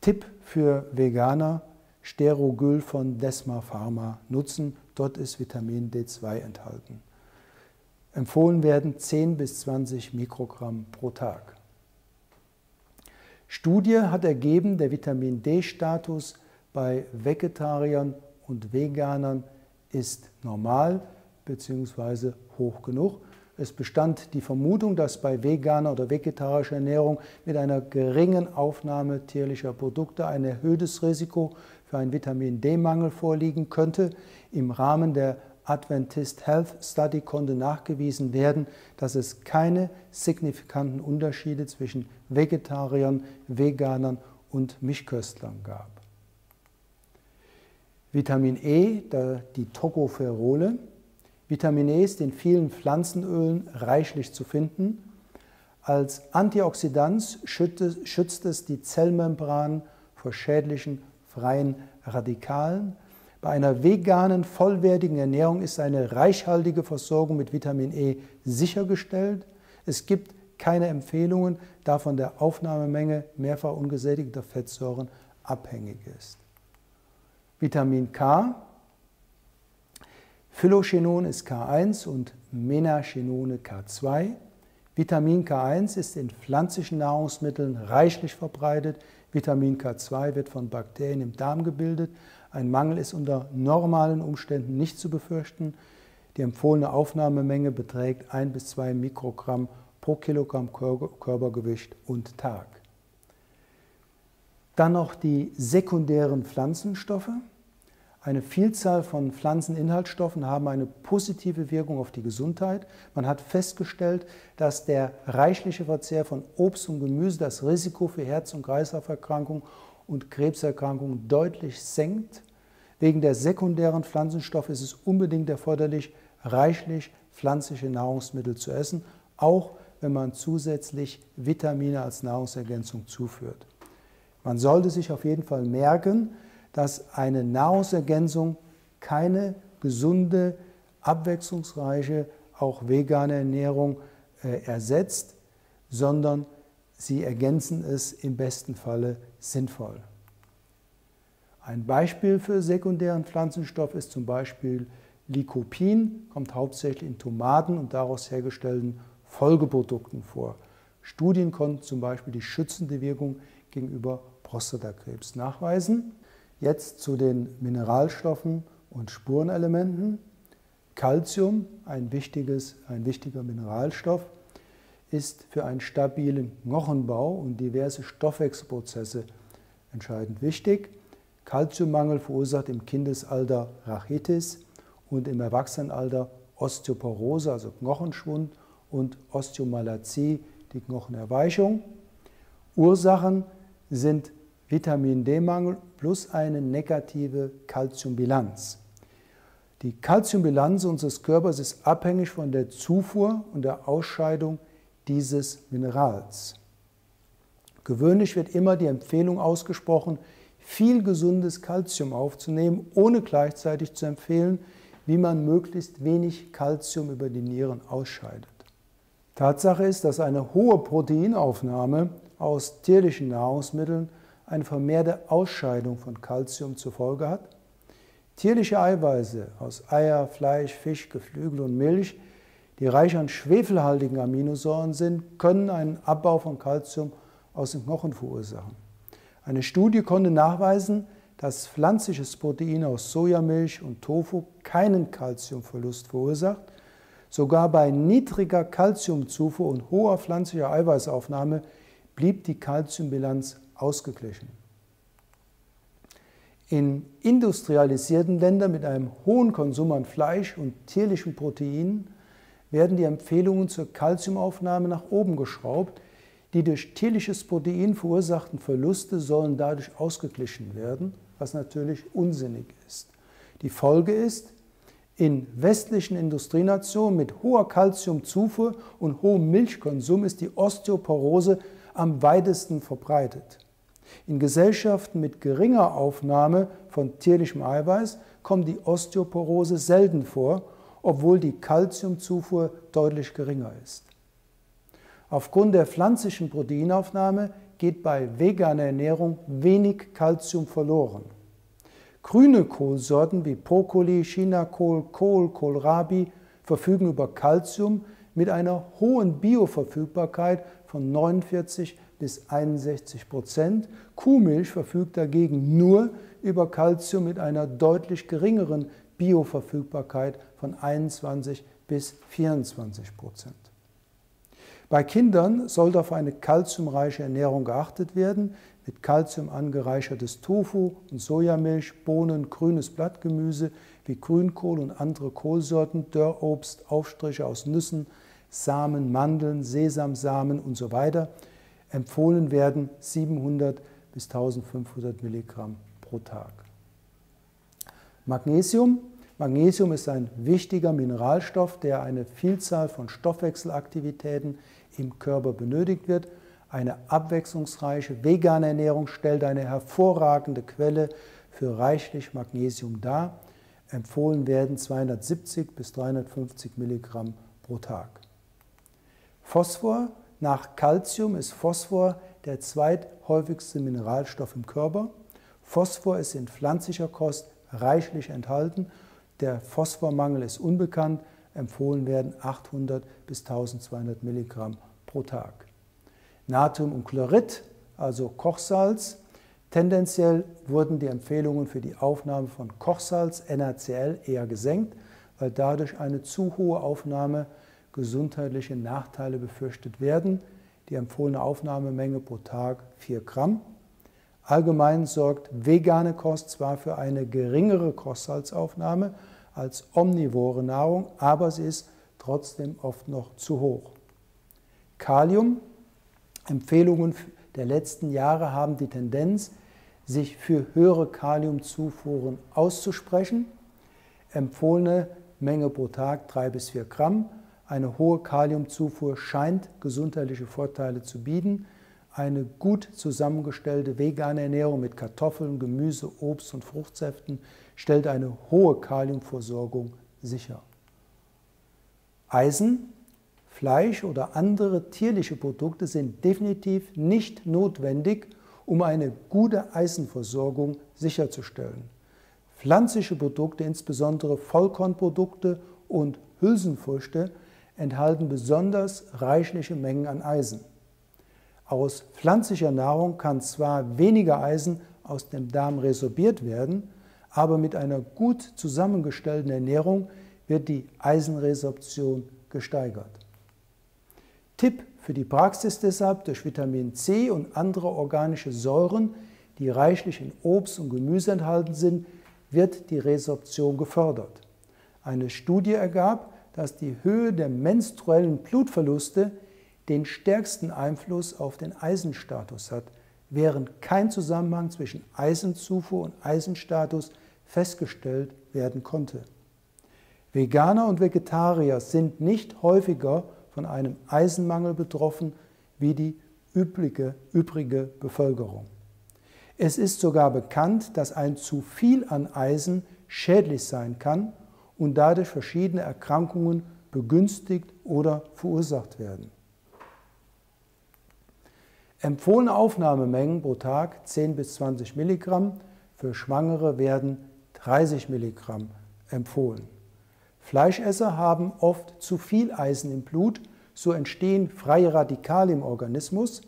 Tipp für Veganer, Sterogül von Desma Pharma nutzen. Dort ist Vitamin D2 enthalten. Empfohlen werden 10 bis 20 Mikrogramm pro Tag. Studie hat ergeben, der Vitamin D-Status bei Vegetariern und Veganern ist normal bzw. hoch genug. Es bestand die Vermutung, dass bei veganer oder vegetarischer Ernährung mit einer geringen Aufnahme tierlicher Produkte ein erhöhtes Risiko für einen Vitamin D-Mangel vorliegen könnte. Im Rahmen der Adventist Health Study konnte nachgewiesen werden, dass es keine signifikanten Unterschiede zwischen Vegetariern, Veganern und Mischköstlern gab. Vitamin E, die Tocopherole, Vitamin E ist in vielen Pflanzenölen reichlich zu finden. Als Antioxidant schützt es die Zellmembran vor schädlichen freien Radikalen. Bei einer veganen, vollwertigen Ernährung ist eine reichhaltige Versorgung mit Vitamin E sichergestellt. Es gibt keine Empfehlungen, da von der Aufnahmemenge mehrfach ungesättigter Fettsäuren abhängig ist. Vitamin K Phylochenon ist K1 und Menachenone K2. Vitamin K1 ist in pflanzlichen Nahrungsmitteln reichlich verbreitet. Vitamin K2 wird von Bakterien im Darm gebildet. Ein Mangel ist unter normalen Umständen nicht zu befürchten. Die empfohlene Aufnahmemenge beträgt 1 bis 2 Mikrogramm pro Kilogramm Körpergewicht und Tag. Dann noch die sekundären Pflanzenstoffe. Eine Vielzahl von Pflanzeninhaltsstoffen haben eine positive Wirkung auf die Gesundheit. Man hat festgestellt, dass der reichliche Verzehr von Obst und Gemüse das Risiko für Herz- und Kreislauferkrankungen und Krebserkrankungen deutlich senkt. Wegen der sekundären Pflanzenstoffe ist es unbedingt erforderlich, reichlich pflanzliche Nahrungsmittel zu essen, auch wenn man zusätzlich Vitamine als Nahrungsergänzung zuführt. Man sollte sich auf jeden Fall merken, dass eine Nahrungsergänzung keine gesunde, abwechslungsreiche, auch vegane Ernährung äh, ersetzt, sondern sie ergänzen es im besten Falle sinnvoll. Ein Beispiel für sekundären Pflanzenstoff ist zum Beispiel Lycopin, kommt hauptsächlich in Tomaten und daraus hergestellten Folgeprodukten vor. Studien konnten zum Beispiel die schützende Wirkung gegenüber Prostatakrebs nachweisen. Jetzt zu den Mineralstoffen und Spurenelementen. Calcium, ein, wichtiges, ein wichtiger Mineralstoff, ist für einen stabilen Knochenbau und diverse Stoffwechselprozesse entscheidend wichtig. Calciummangel verursacht im Kindesalter Rachitis und im Erwachsenenalter Osteoporose, also Knochenschwund, und Osteomalazie, die Knochenerweichung. Ursachen sind Vitamin D-Mangel plus eine negative Kalziumbilanz. Die Kalziumbilanz unseres Körpers ist abhängig von der Zufuhr und der Ausscheidung dieses Minerals. Gewöhnlich wird immer die Empfehlung ausgesprochen, viel gesundes Kalzium aufzunehmen, ohne gleichzeitig zu empfehlen, wie man möglichst wenig Kalzium über die Nieren ausscheidet. Tatsache ist, dass eine hohe Proteinaufnahme aus tierlichen Nahrungsmitteln eine vermehrte Ausscheidung von Kalzium zur Folge hat. Tierliche Eiweiße aus Eier, Fleisch, Fisch, Geflügel und Milch, die reich an schwefelhaltigen Aminosäuren sind, können einen Abbau von Kalzium aus dem Knochen verursachen. Eine Studie konnte nachweisen, dass pflanzliches Protein aus Sojamilch und Tofu keinen Kalziumverlust verursacht. Sogar bei niedriger Kalziumzufuhr und hoher pflanzlicher Eiweißaufnahme blieb die Kalziumbilanz ausgeglichen. In industrialisierten Ländern mit einem hohen Konsum an Fleisch und tierlichen Proteinen werden die Empfehlungen zur Kalziumaufnahme nach oben geschraubt. Die durch tierliches Protein verursachten Verluste sollen dadurch ausgeglichen werden, was natürlich unsinnig ist. Die Folge ist, in westlichen Industrienationen mit hoher Kalziumzufuhr und hohem Milchkonsum ist die Osteoporose am weitesten verbreitet. In Gesellschaften mit geringer Aufnahme von tierlichem Eiweiß kommt die Osteoporose selten vor, obwohl die Kalziumzufuhr deutlich geringer ist. Aufgrund der pflanzlichen Proteinaufnahme geht bei veganer Ernährung wenig Kalzium verloren. Grüne Kohlsorten wie Brokkoli, Chinakohl, Kohl, Kohlrabi verfügen über Kalzium mit einer hohen Bioverfügbarkeit von 49 bis 61 Prozent. Kuhmilch verfügt dagegen nur über Kalzium mit einer deutlich geringeren Bioverfügbarkeit von 21 bis 24 Prozent. Bei Kindern sollte auf eine kalziumreiche Ernährung geachtet werden, mit Kalzium angereichertes Tofu und Sojamilch, Bohnen, grünes Blattgemüse wie Grünkohl und andere Kohlsorten, Dörrobst, Aufstriche aus Nüssen, Samen, Mandeln, Sesamsamen und so Empfohlen werden 700 bis 1500 Milligramm pro Tag. Magnesium. Magnesium ist ein wichtiger Mineralstoff, der eine Vielzahl von Stoffwechselaktivitäten im Körper benötigt wird. Eine abwechslungsreiche vegane Ernährung stellt eine hervorragende Quelle für reichlich Magnesium dar. Empfohlen werden 270 bis 350 Milligramm pro Tag. Phosphor nach Calcium ist Phosphor der zweithäufigste Mineralstoff im Körper. Phosphor ist in pflanzlicher Kost reichlich enthalten. Der Phosphormangel ist unbekannt. Empfohlen werden 800 bis 1200 Milligramm pro Tag. Natrium und Chlorid, also Kochsalz. Tendenziell wurden die Empfehlungen für die Aufnahme von Kochsalz, NaCl, eher gesenkt, weil dadurch eine zu hohe Aufnahme gesundheitliche Nachteile befürchtet werden. Die empfohlene Aufnahmemenge pro Tag 4 Gramm. Allgemein sorgt vegane Kost zwar für eine geringere Kostsalzaufnahme als omnivore Nahrung, aber sie ist trotzdem oft noch zu hoch. Kalium. Empfehlungen der letzten Jahre haben die Tendenz, sich für höhere Kaliumzufuhren auszusprechen. Empfohlene Menge pro Tag 3 bis 4 Gramm. Eine hohe Kaliumzufuhr scheint gesundheitliche Vorteile zu bieten. Eine gut zusammengestellte vegane Ernährung mit Kartoffeln, Gemüse, Obst und Fruchtsäften stellt eine hohe Kaliumversorgung sicher. Eisen, Fleisch oder andere tierliche Produkte sind definitiv nicht notwendig, um eine gute Eisenversorgung sicherzustellen. Pflanzliche Produkte, insbesondere Vollkornprodukte und Hülsenfrüchte, enthalten besonders reichliche Mengen an Eisen. Aus pflanzlicher Nahrung kann zwar weniger Eisen aus dem Darm resorbiert werden, aber mit einer gut zusammengestellten Ernährung wird die Eisenresorption gesteigert. Tipp für die Praxis deshalb durch Vitamin C und andere organische Säuren, die reichlich in Obst und Gemüse enthalten sind, wird die Resorption gefördert. Eine Studie ergab, dass die Höhe der menstruellen Blutverluste den stärksten Einfluss auf den Eisenstatus hat, während kein Zusammenhang zwischen Eisenzufuhr und Eisenstatus festgestellt werden konnte. Veganer und Vegetarier sind nicht häufiger von einem Eisenmangel betroffen wie die übrige, übrige Bevölkerung. Es ist sogar bekannt, dass ein zu viel an Eisen schädlich sein kann und dadurch verschiedene Erkrankungen begünstigt oder verursacht werden. Empfohlene Aufnahmemengen pro Tag 10 bis 20 Milligramm, für Schwangere werden 30 Milligramm empfohlen. Fleischesser haben oft zu viel Eisen im Blut, so entstehen freie Radikale im Organismus.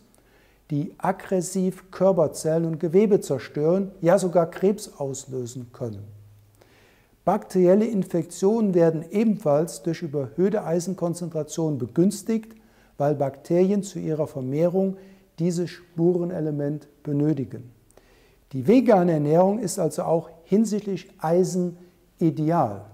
die aggressiv Körperzellen und Gewebe zerstören, ja sogar Krebs auslösen können. Bakterielle Infektionen werden ebenfalls durch überhöhte Eisenkonzentration begünstigt, weil Bakterien zu ihrer Vermehrung dieses Spurenelement benötigen. Die vegane Ernährung ist also auch hinsichtlich Eisen ideal.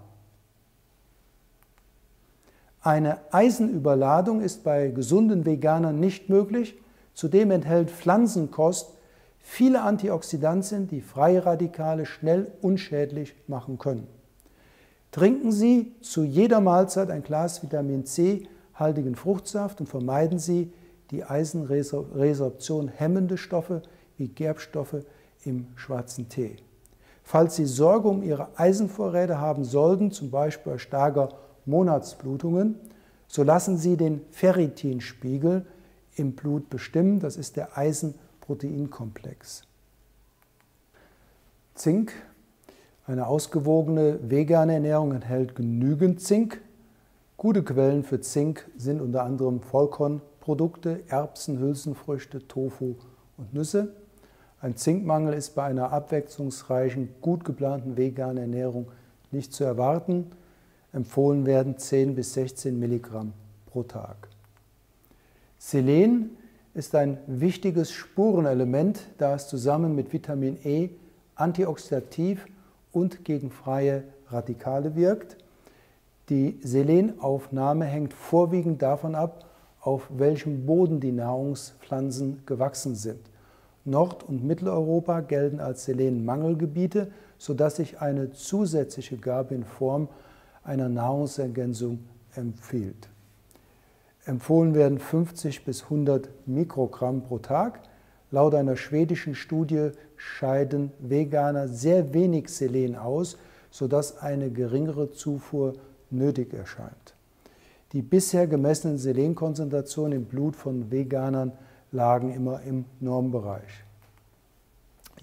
Eine Eisenüberladung ist bei gesunden Veganern nicht möglich. Zudem enthält Pflanzenkost viele Antioxidantien, die freie Radikale schnell unschädlich machen können. Trinken Sie zu jeder Mahlzeit ein Glas Vitamin C haltigen Fruchtsaft und vermeiden Sie die Eisenresorption hemmende Stoffe wie Gerbstoffe im schwarzen Tee. Falls Sie Sorge um Ihre Eisenvorräte haben sollten, zum Beispiel bei starker Monatsblutungen, so lassen Sie den Ferritinspiegel im Blut bestimmen. Das ist der Eisenproteinkomplex. Zink. Eine ausgewogene vegane Ernährung enthält genügend Zink. Gute Quellen für Zink sind unter anderem Vollkornprodukte, Erbsen, Hülsenfrüchte, Tofu und Nüsse. Ein Zinkmangel ist bei einer abwechslungsreichen, gut geplanten veganen Ernährung nicht zu erwarten. Empfohlen werden 10 bis 16 Milligramm pro Tag. Selen ist ein wichtiges Spurenelement, da es zusammen mit Vitamin E antioxidativ und gegen freie Radikale wirkt. Die Selenaufnahme hängt vorwiegend davon ab, auf welchem Boden die Nahrungspflanzen gewachsen sind. Nord- und Mitteleuropa gelten als Selenmangelgebiete, sodass sich eine zusätzliche Gabe in Form einer Nahrungsergänzung empfiehlt. Empfohlen werden 50 bis 100 Mikrogramm pro Tag. Laut einer schwedischen Studie scheiden Veganer sehr wenig Selen aus, sodass eine geringere Zufuhr nötig erscheint. Die bisher gemessenen Selenkonzentrationen im Blut von Veganern lagen immer im Normbereich.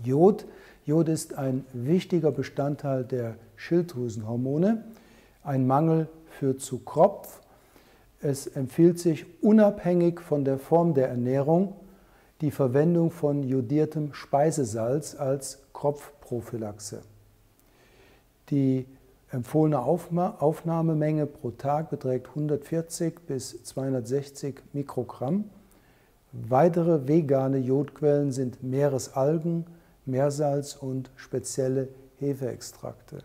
Jod. Jod ist ein wichtiger Bestandteil der Schilddrüsenhormone. Ein Mangel führt zu Kropf. Es empfiehlt sich unabhängig von der Form der Ernährung die Verwendung von jodiertem Speisesalz als Kropfprophylaxe. Die empfohlene Aufnahmemenge pro Tag beträgt 140 bis 260 Mikrogramm. Weitere vegane Jodquellen sind Meeresalgen, Meersalz und spezielle Hefeextrakte.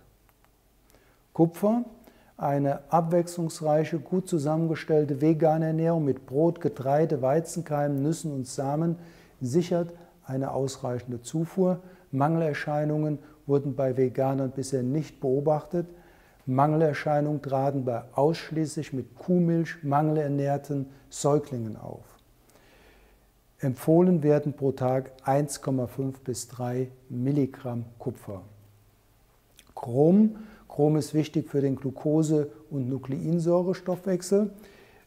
Kupfer, eine abwechslungsreiche, gut zusammengestellte vegane Ernährung mit Brot, Getreide, Weizenkeimen, Nüssen und Samen sichert eine ausreichende Zufuhr. Mangelerscheinungen wurden bei Veganern bisher nicht beobachtet. Mangelerscheinungen traten bei ausschließlich mit Kuhmilch mangelernährten Säuglingen auf. Empfohlen werden pro Tag 1,5 bis 3 Milligramm Kupfer. Chrom. Chrom ist wichtig für den Glucose- und Nukleinsäurestoffwechsel.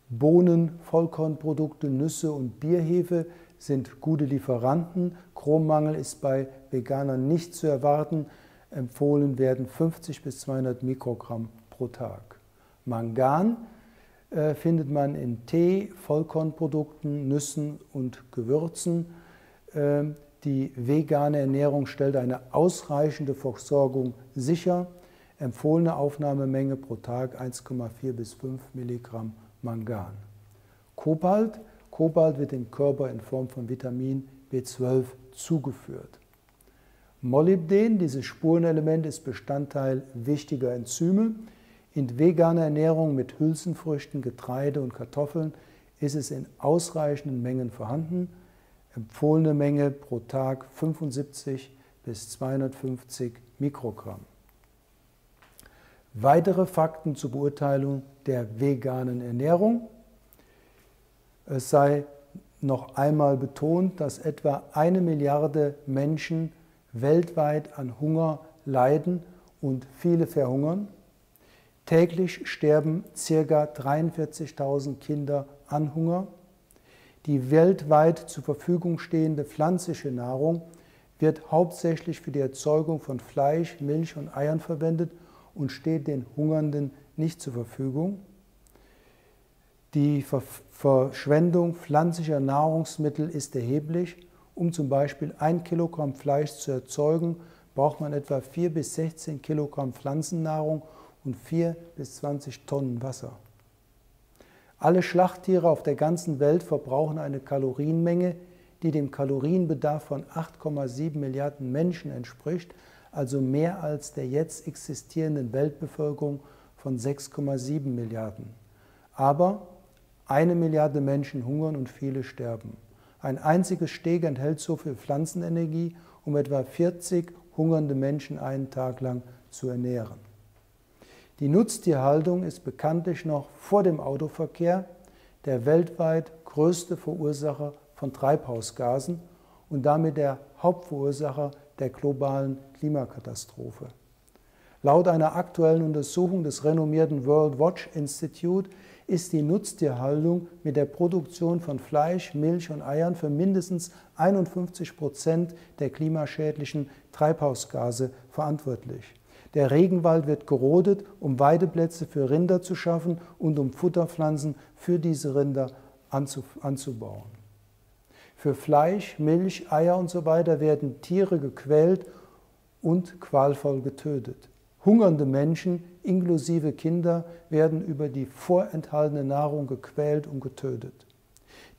Bohnen, Vollkornprodukte, Nüsse und Bierhefe sind gute Lieferanten. Chrommangel ist bei Veganern nicht zu erwarten. Empfohlen werden 50 bis 200 Mikrogramm pro Tag. Mangan äh, findet man in Tee, Vollkornprodukten, Nüssen und Gewürzen. Ähm, die vegane Ernährung stellt eine ausreichende Versorgung sicher. Empfohlene Aufnahmemenge pro Tag 1,4 bis 5 Milligramm Mangan. Kobalt. Kobalt wird dem Körper in Form von Vitamin B12 zugeführt. Molybden, dieses Spurenelement, ist Bestandteil wichtiger Enzyme. In veganer Ernährung mit Hülsenfrüchten, Getreide und Kartoffeln ist es in ausreichenden Mengen vorhanden. Empfohlene Menge pro Tag 75 bis 250 Mikrogramm. Weitere Fakten zur Beurteilung der veganen Ernährung. Es sei noch einmal betont, dass etwa eine Milliarde Menschen weltweit an Hunger leiden und viele verhungern. Täglich sterben ca. 43.000 Kinder an Hunger. Die weltweit zur Verfügung stehende pflanzliche Nahrung wird hauptsächlich für die Erzeugung von Fleisch, Milch und Eiern verwendet und steht den Hungernden nicht zur Verfügung. Die Verschwendung pflanzlicher Nahrungsmittel ist erheblich. Um zum Beispiel ein Kilogramm Fleisch zu erzeugen, braucht man etwa 4 bis 16 Kilogramm Pflanzennahrung und 4 bis 20 Tonnen Wasser. Alle Schlachttiere auf der ganzen Welt verbrauchen eine Kalorienmenge, die dem Kalorienbedarf von 8,7 Milliarden Menschen entspricht, also mehr als der jetzt existierenden Weltbevölkerung von 6,7 Milliarden. Aber eine Milliarde Menschen hungern und viele sterben. Ein einziges Steg enthält so viel Pflanzenenergie, um etwa 40 hungernde Menschen einen Tag lang zu ernähren. Die Nutztierhaltung ist bekanntlich noch vor dem Autoverkehr der weltweit größte Verursacher von Treibhausgasen und damit der Hauptverursacher der globalen Klimakatastrophe. Laut einer aktuellen Untersuchung des renommierten World Watch Institute ist die Nutztierhaltung mit der Produktion von Fleisch, Milch und Eiern für mindestens 51 Prozent der klimaschädlichen Treibhausgase verantwortlich. Der Regenwald wird gerodet, um Weideplätze für Rinder zu schaffen und um Futterpflanzen für diese Rinder anzubauen. Für Fleisch, Milch, Eier und so weiter werden Tiere gequält und qualvoll getötet. Hungernde Menschen, inklusive Kinder, werden über die vorenthaltene Nahrung gequält und getötet.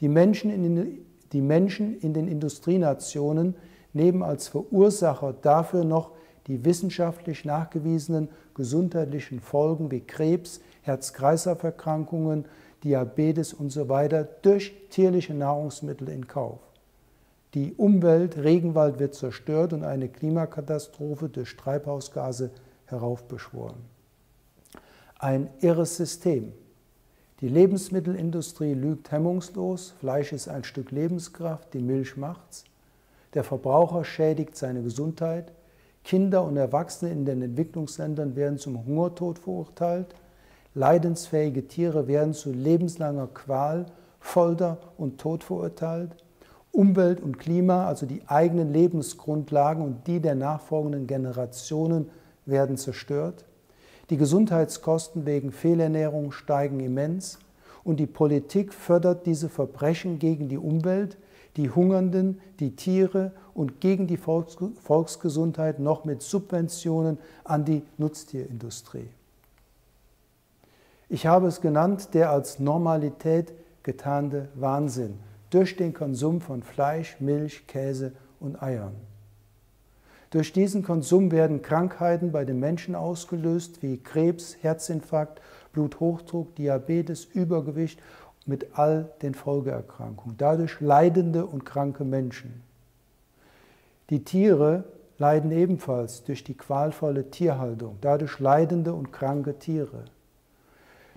Die Menschen in den, die Menschen in den Industrienationen nehmen als Verursacher dafür noch die wissenschaftlich nachgewiesenen gesundheitlichen Folgen wie Krebs, Herz-Kreislauf-Erkrankungen, Diabetes usw. So durch tierliche Nahrungsmittel in Kauf. Die Umwelt, Regenwald wird zerstört und eine Klimakatastrophe durch Treibhausgase heraufbeschworen. Ein irres System. Die Lebensmittelindustrie lügt hemmungslos, Fleisch ist ein Stück Lebenskraft, die Milch macht's. Der Verbraucher schädigt seine Gesundheit, Kinder und Erwachsene in den Entwicklungsländern werden zum Hungertod verurteilt. Leidensfähige Tiere werden zu lebenslanger Qual, Folter und Tod verurteilt. Umwelt und Klima, also die eigenen Lebensgrundlagen und die der nachfolgenden Generationen, werden zerstört. Die Gesundheitskosten wegen Fehlernährung steigen immens und die Politik fördert diese Verbrechen gegen die Umwelt, die Hungernden, die Tiere und gegen die Volksgesundheit noch mit Subventionen an die Nutztierindustrie. Ich habe es genannt, der als Normalität getarnte Wahnsinn durch den Konsum von Fleisch, Milch, Käse und Eiern. Durch diesen Konsum werden Krankheiten bei den Menschen ausgelöst, wie Krebs, Herzinfarkt, Bluthochdruck, Diabetes, Übergewicht mit all den Folgeerkrankungen. Dadurch leidende und kranke Menschen. Die Tiere leiden ebenfalls durch die qualvolle Tierhaltung, dadurch leidende und kranke Tiere.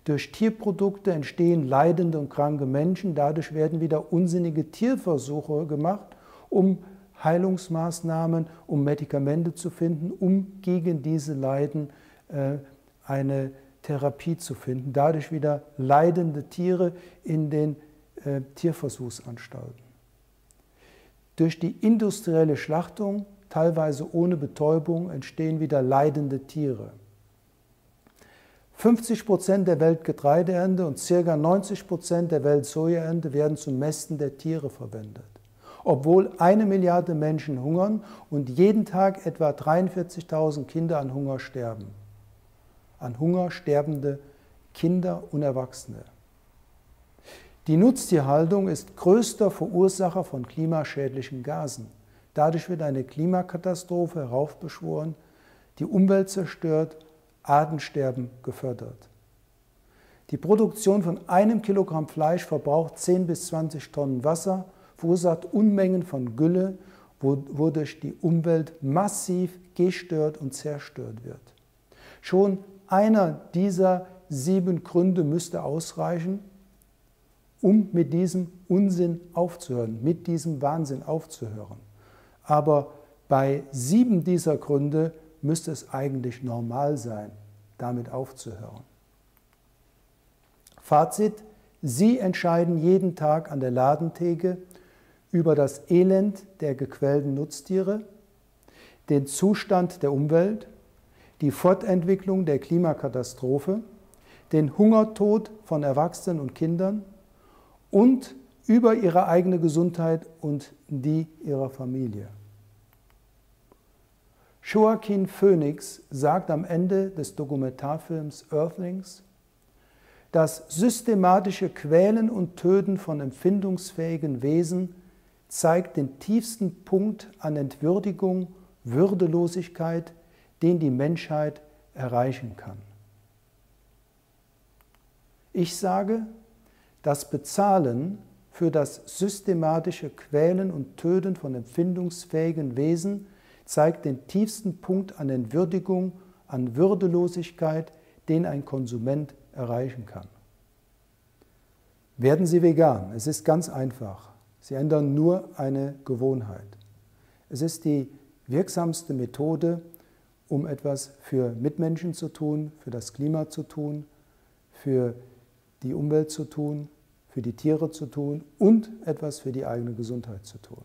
Durch Tierprodukte entstehen leidende und kranke Menschen, dadurch werden wieder unsinnige Tierversuche gemacht, um Heilungsmaßnahmen, um Medikamente zu finden, um gegen diese Leiden äh, eine Therapie zu finden. Dadurch wieder leidende Tiere in den äh, Tierversuchsanstalten. Durch die industrielle Schlachtung, teilweise ohne Betäubung, entstehen wieder leidende Tiere. 50 Prozent der Weltgetreideernte und ca. 90 Prozent der Weltsojaernte werden zum Mästen der Tiere verwendet. Obwohl eine Milliarde Menschen hungern und jeden Tag etwa 43.000 Kinder an Hunger sterben. An Hunger sterbende Kinder und Erwachsene. Die Nutztierhaltung ist größter Verursacher von klimaschädlichen Gasen. Dadurch wird eine Klimakatastrophe heraufbeschworen, die Umwelt zerstört, Artensterben gefördert. Die Produktion von einem Kilogramm Fleisch verbraucht 10 bis 20 Tonnen Wasser, verursacht Unmengen von Gülle, wodurch die Umwelt massiv gestört und zerstört wird. Schon einer dieser sieben Gründe müsste ausreichen, um mit diesem Unsinn aufzuhören, mit diesem Wahnsinn aufzuhören. Aber bei sieben dieser Gründe müsste es eigentlich normal sein, damit aufzuhören. Fazit, Sie entscheiden jeden Tag an der Ladentheke über das Elend der gequälten Nutztiere, den Zustand der Umwelt, die Fortentwicklung der Klimakatastrophe, den Hungertod von Erwachsenen und Kindern und über ihre eigene Gesundheit und die ihrer Familie. Joaquin Phoenix sagt am Ende des Dokumentarfilms Earthlings, das systematische Quälen und Töten von empfindungsfähigen Wesen zeigt den tiefsten Punkt an Entwürdigung, Würdelosigkeit, den die Menschheit erreichen kann. Ich sage, das Bezahlen für das systematische Quälen und Töten von empfindungsfähigen Wesen zeigt den tiefsten Punkt an Entwürdigung, an Würdelosigkeit, den ein Konsument erreichen kann. Werden Sie vegan. Es ist ganz einfach. Sie ändern nur eine Gewohnheit. Es ist die wirksamste Methode, um etwas für Mitmenschen zu tun, für das Klima zu tun, für die Umwelt zu tun, für die Tiere zu tun und etwas für die eigene Gesundheit zu tun.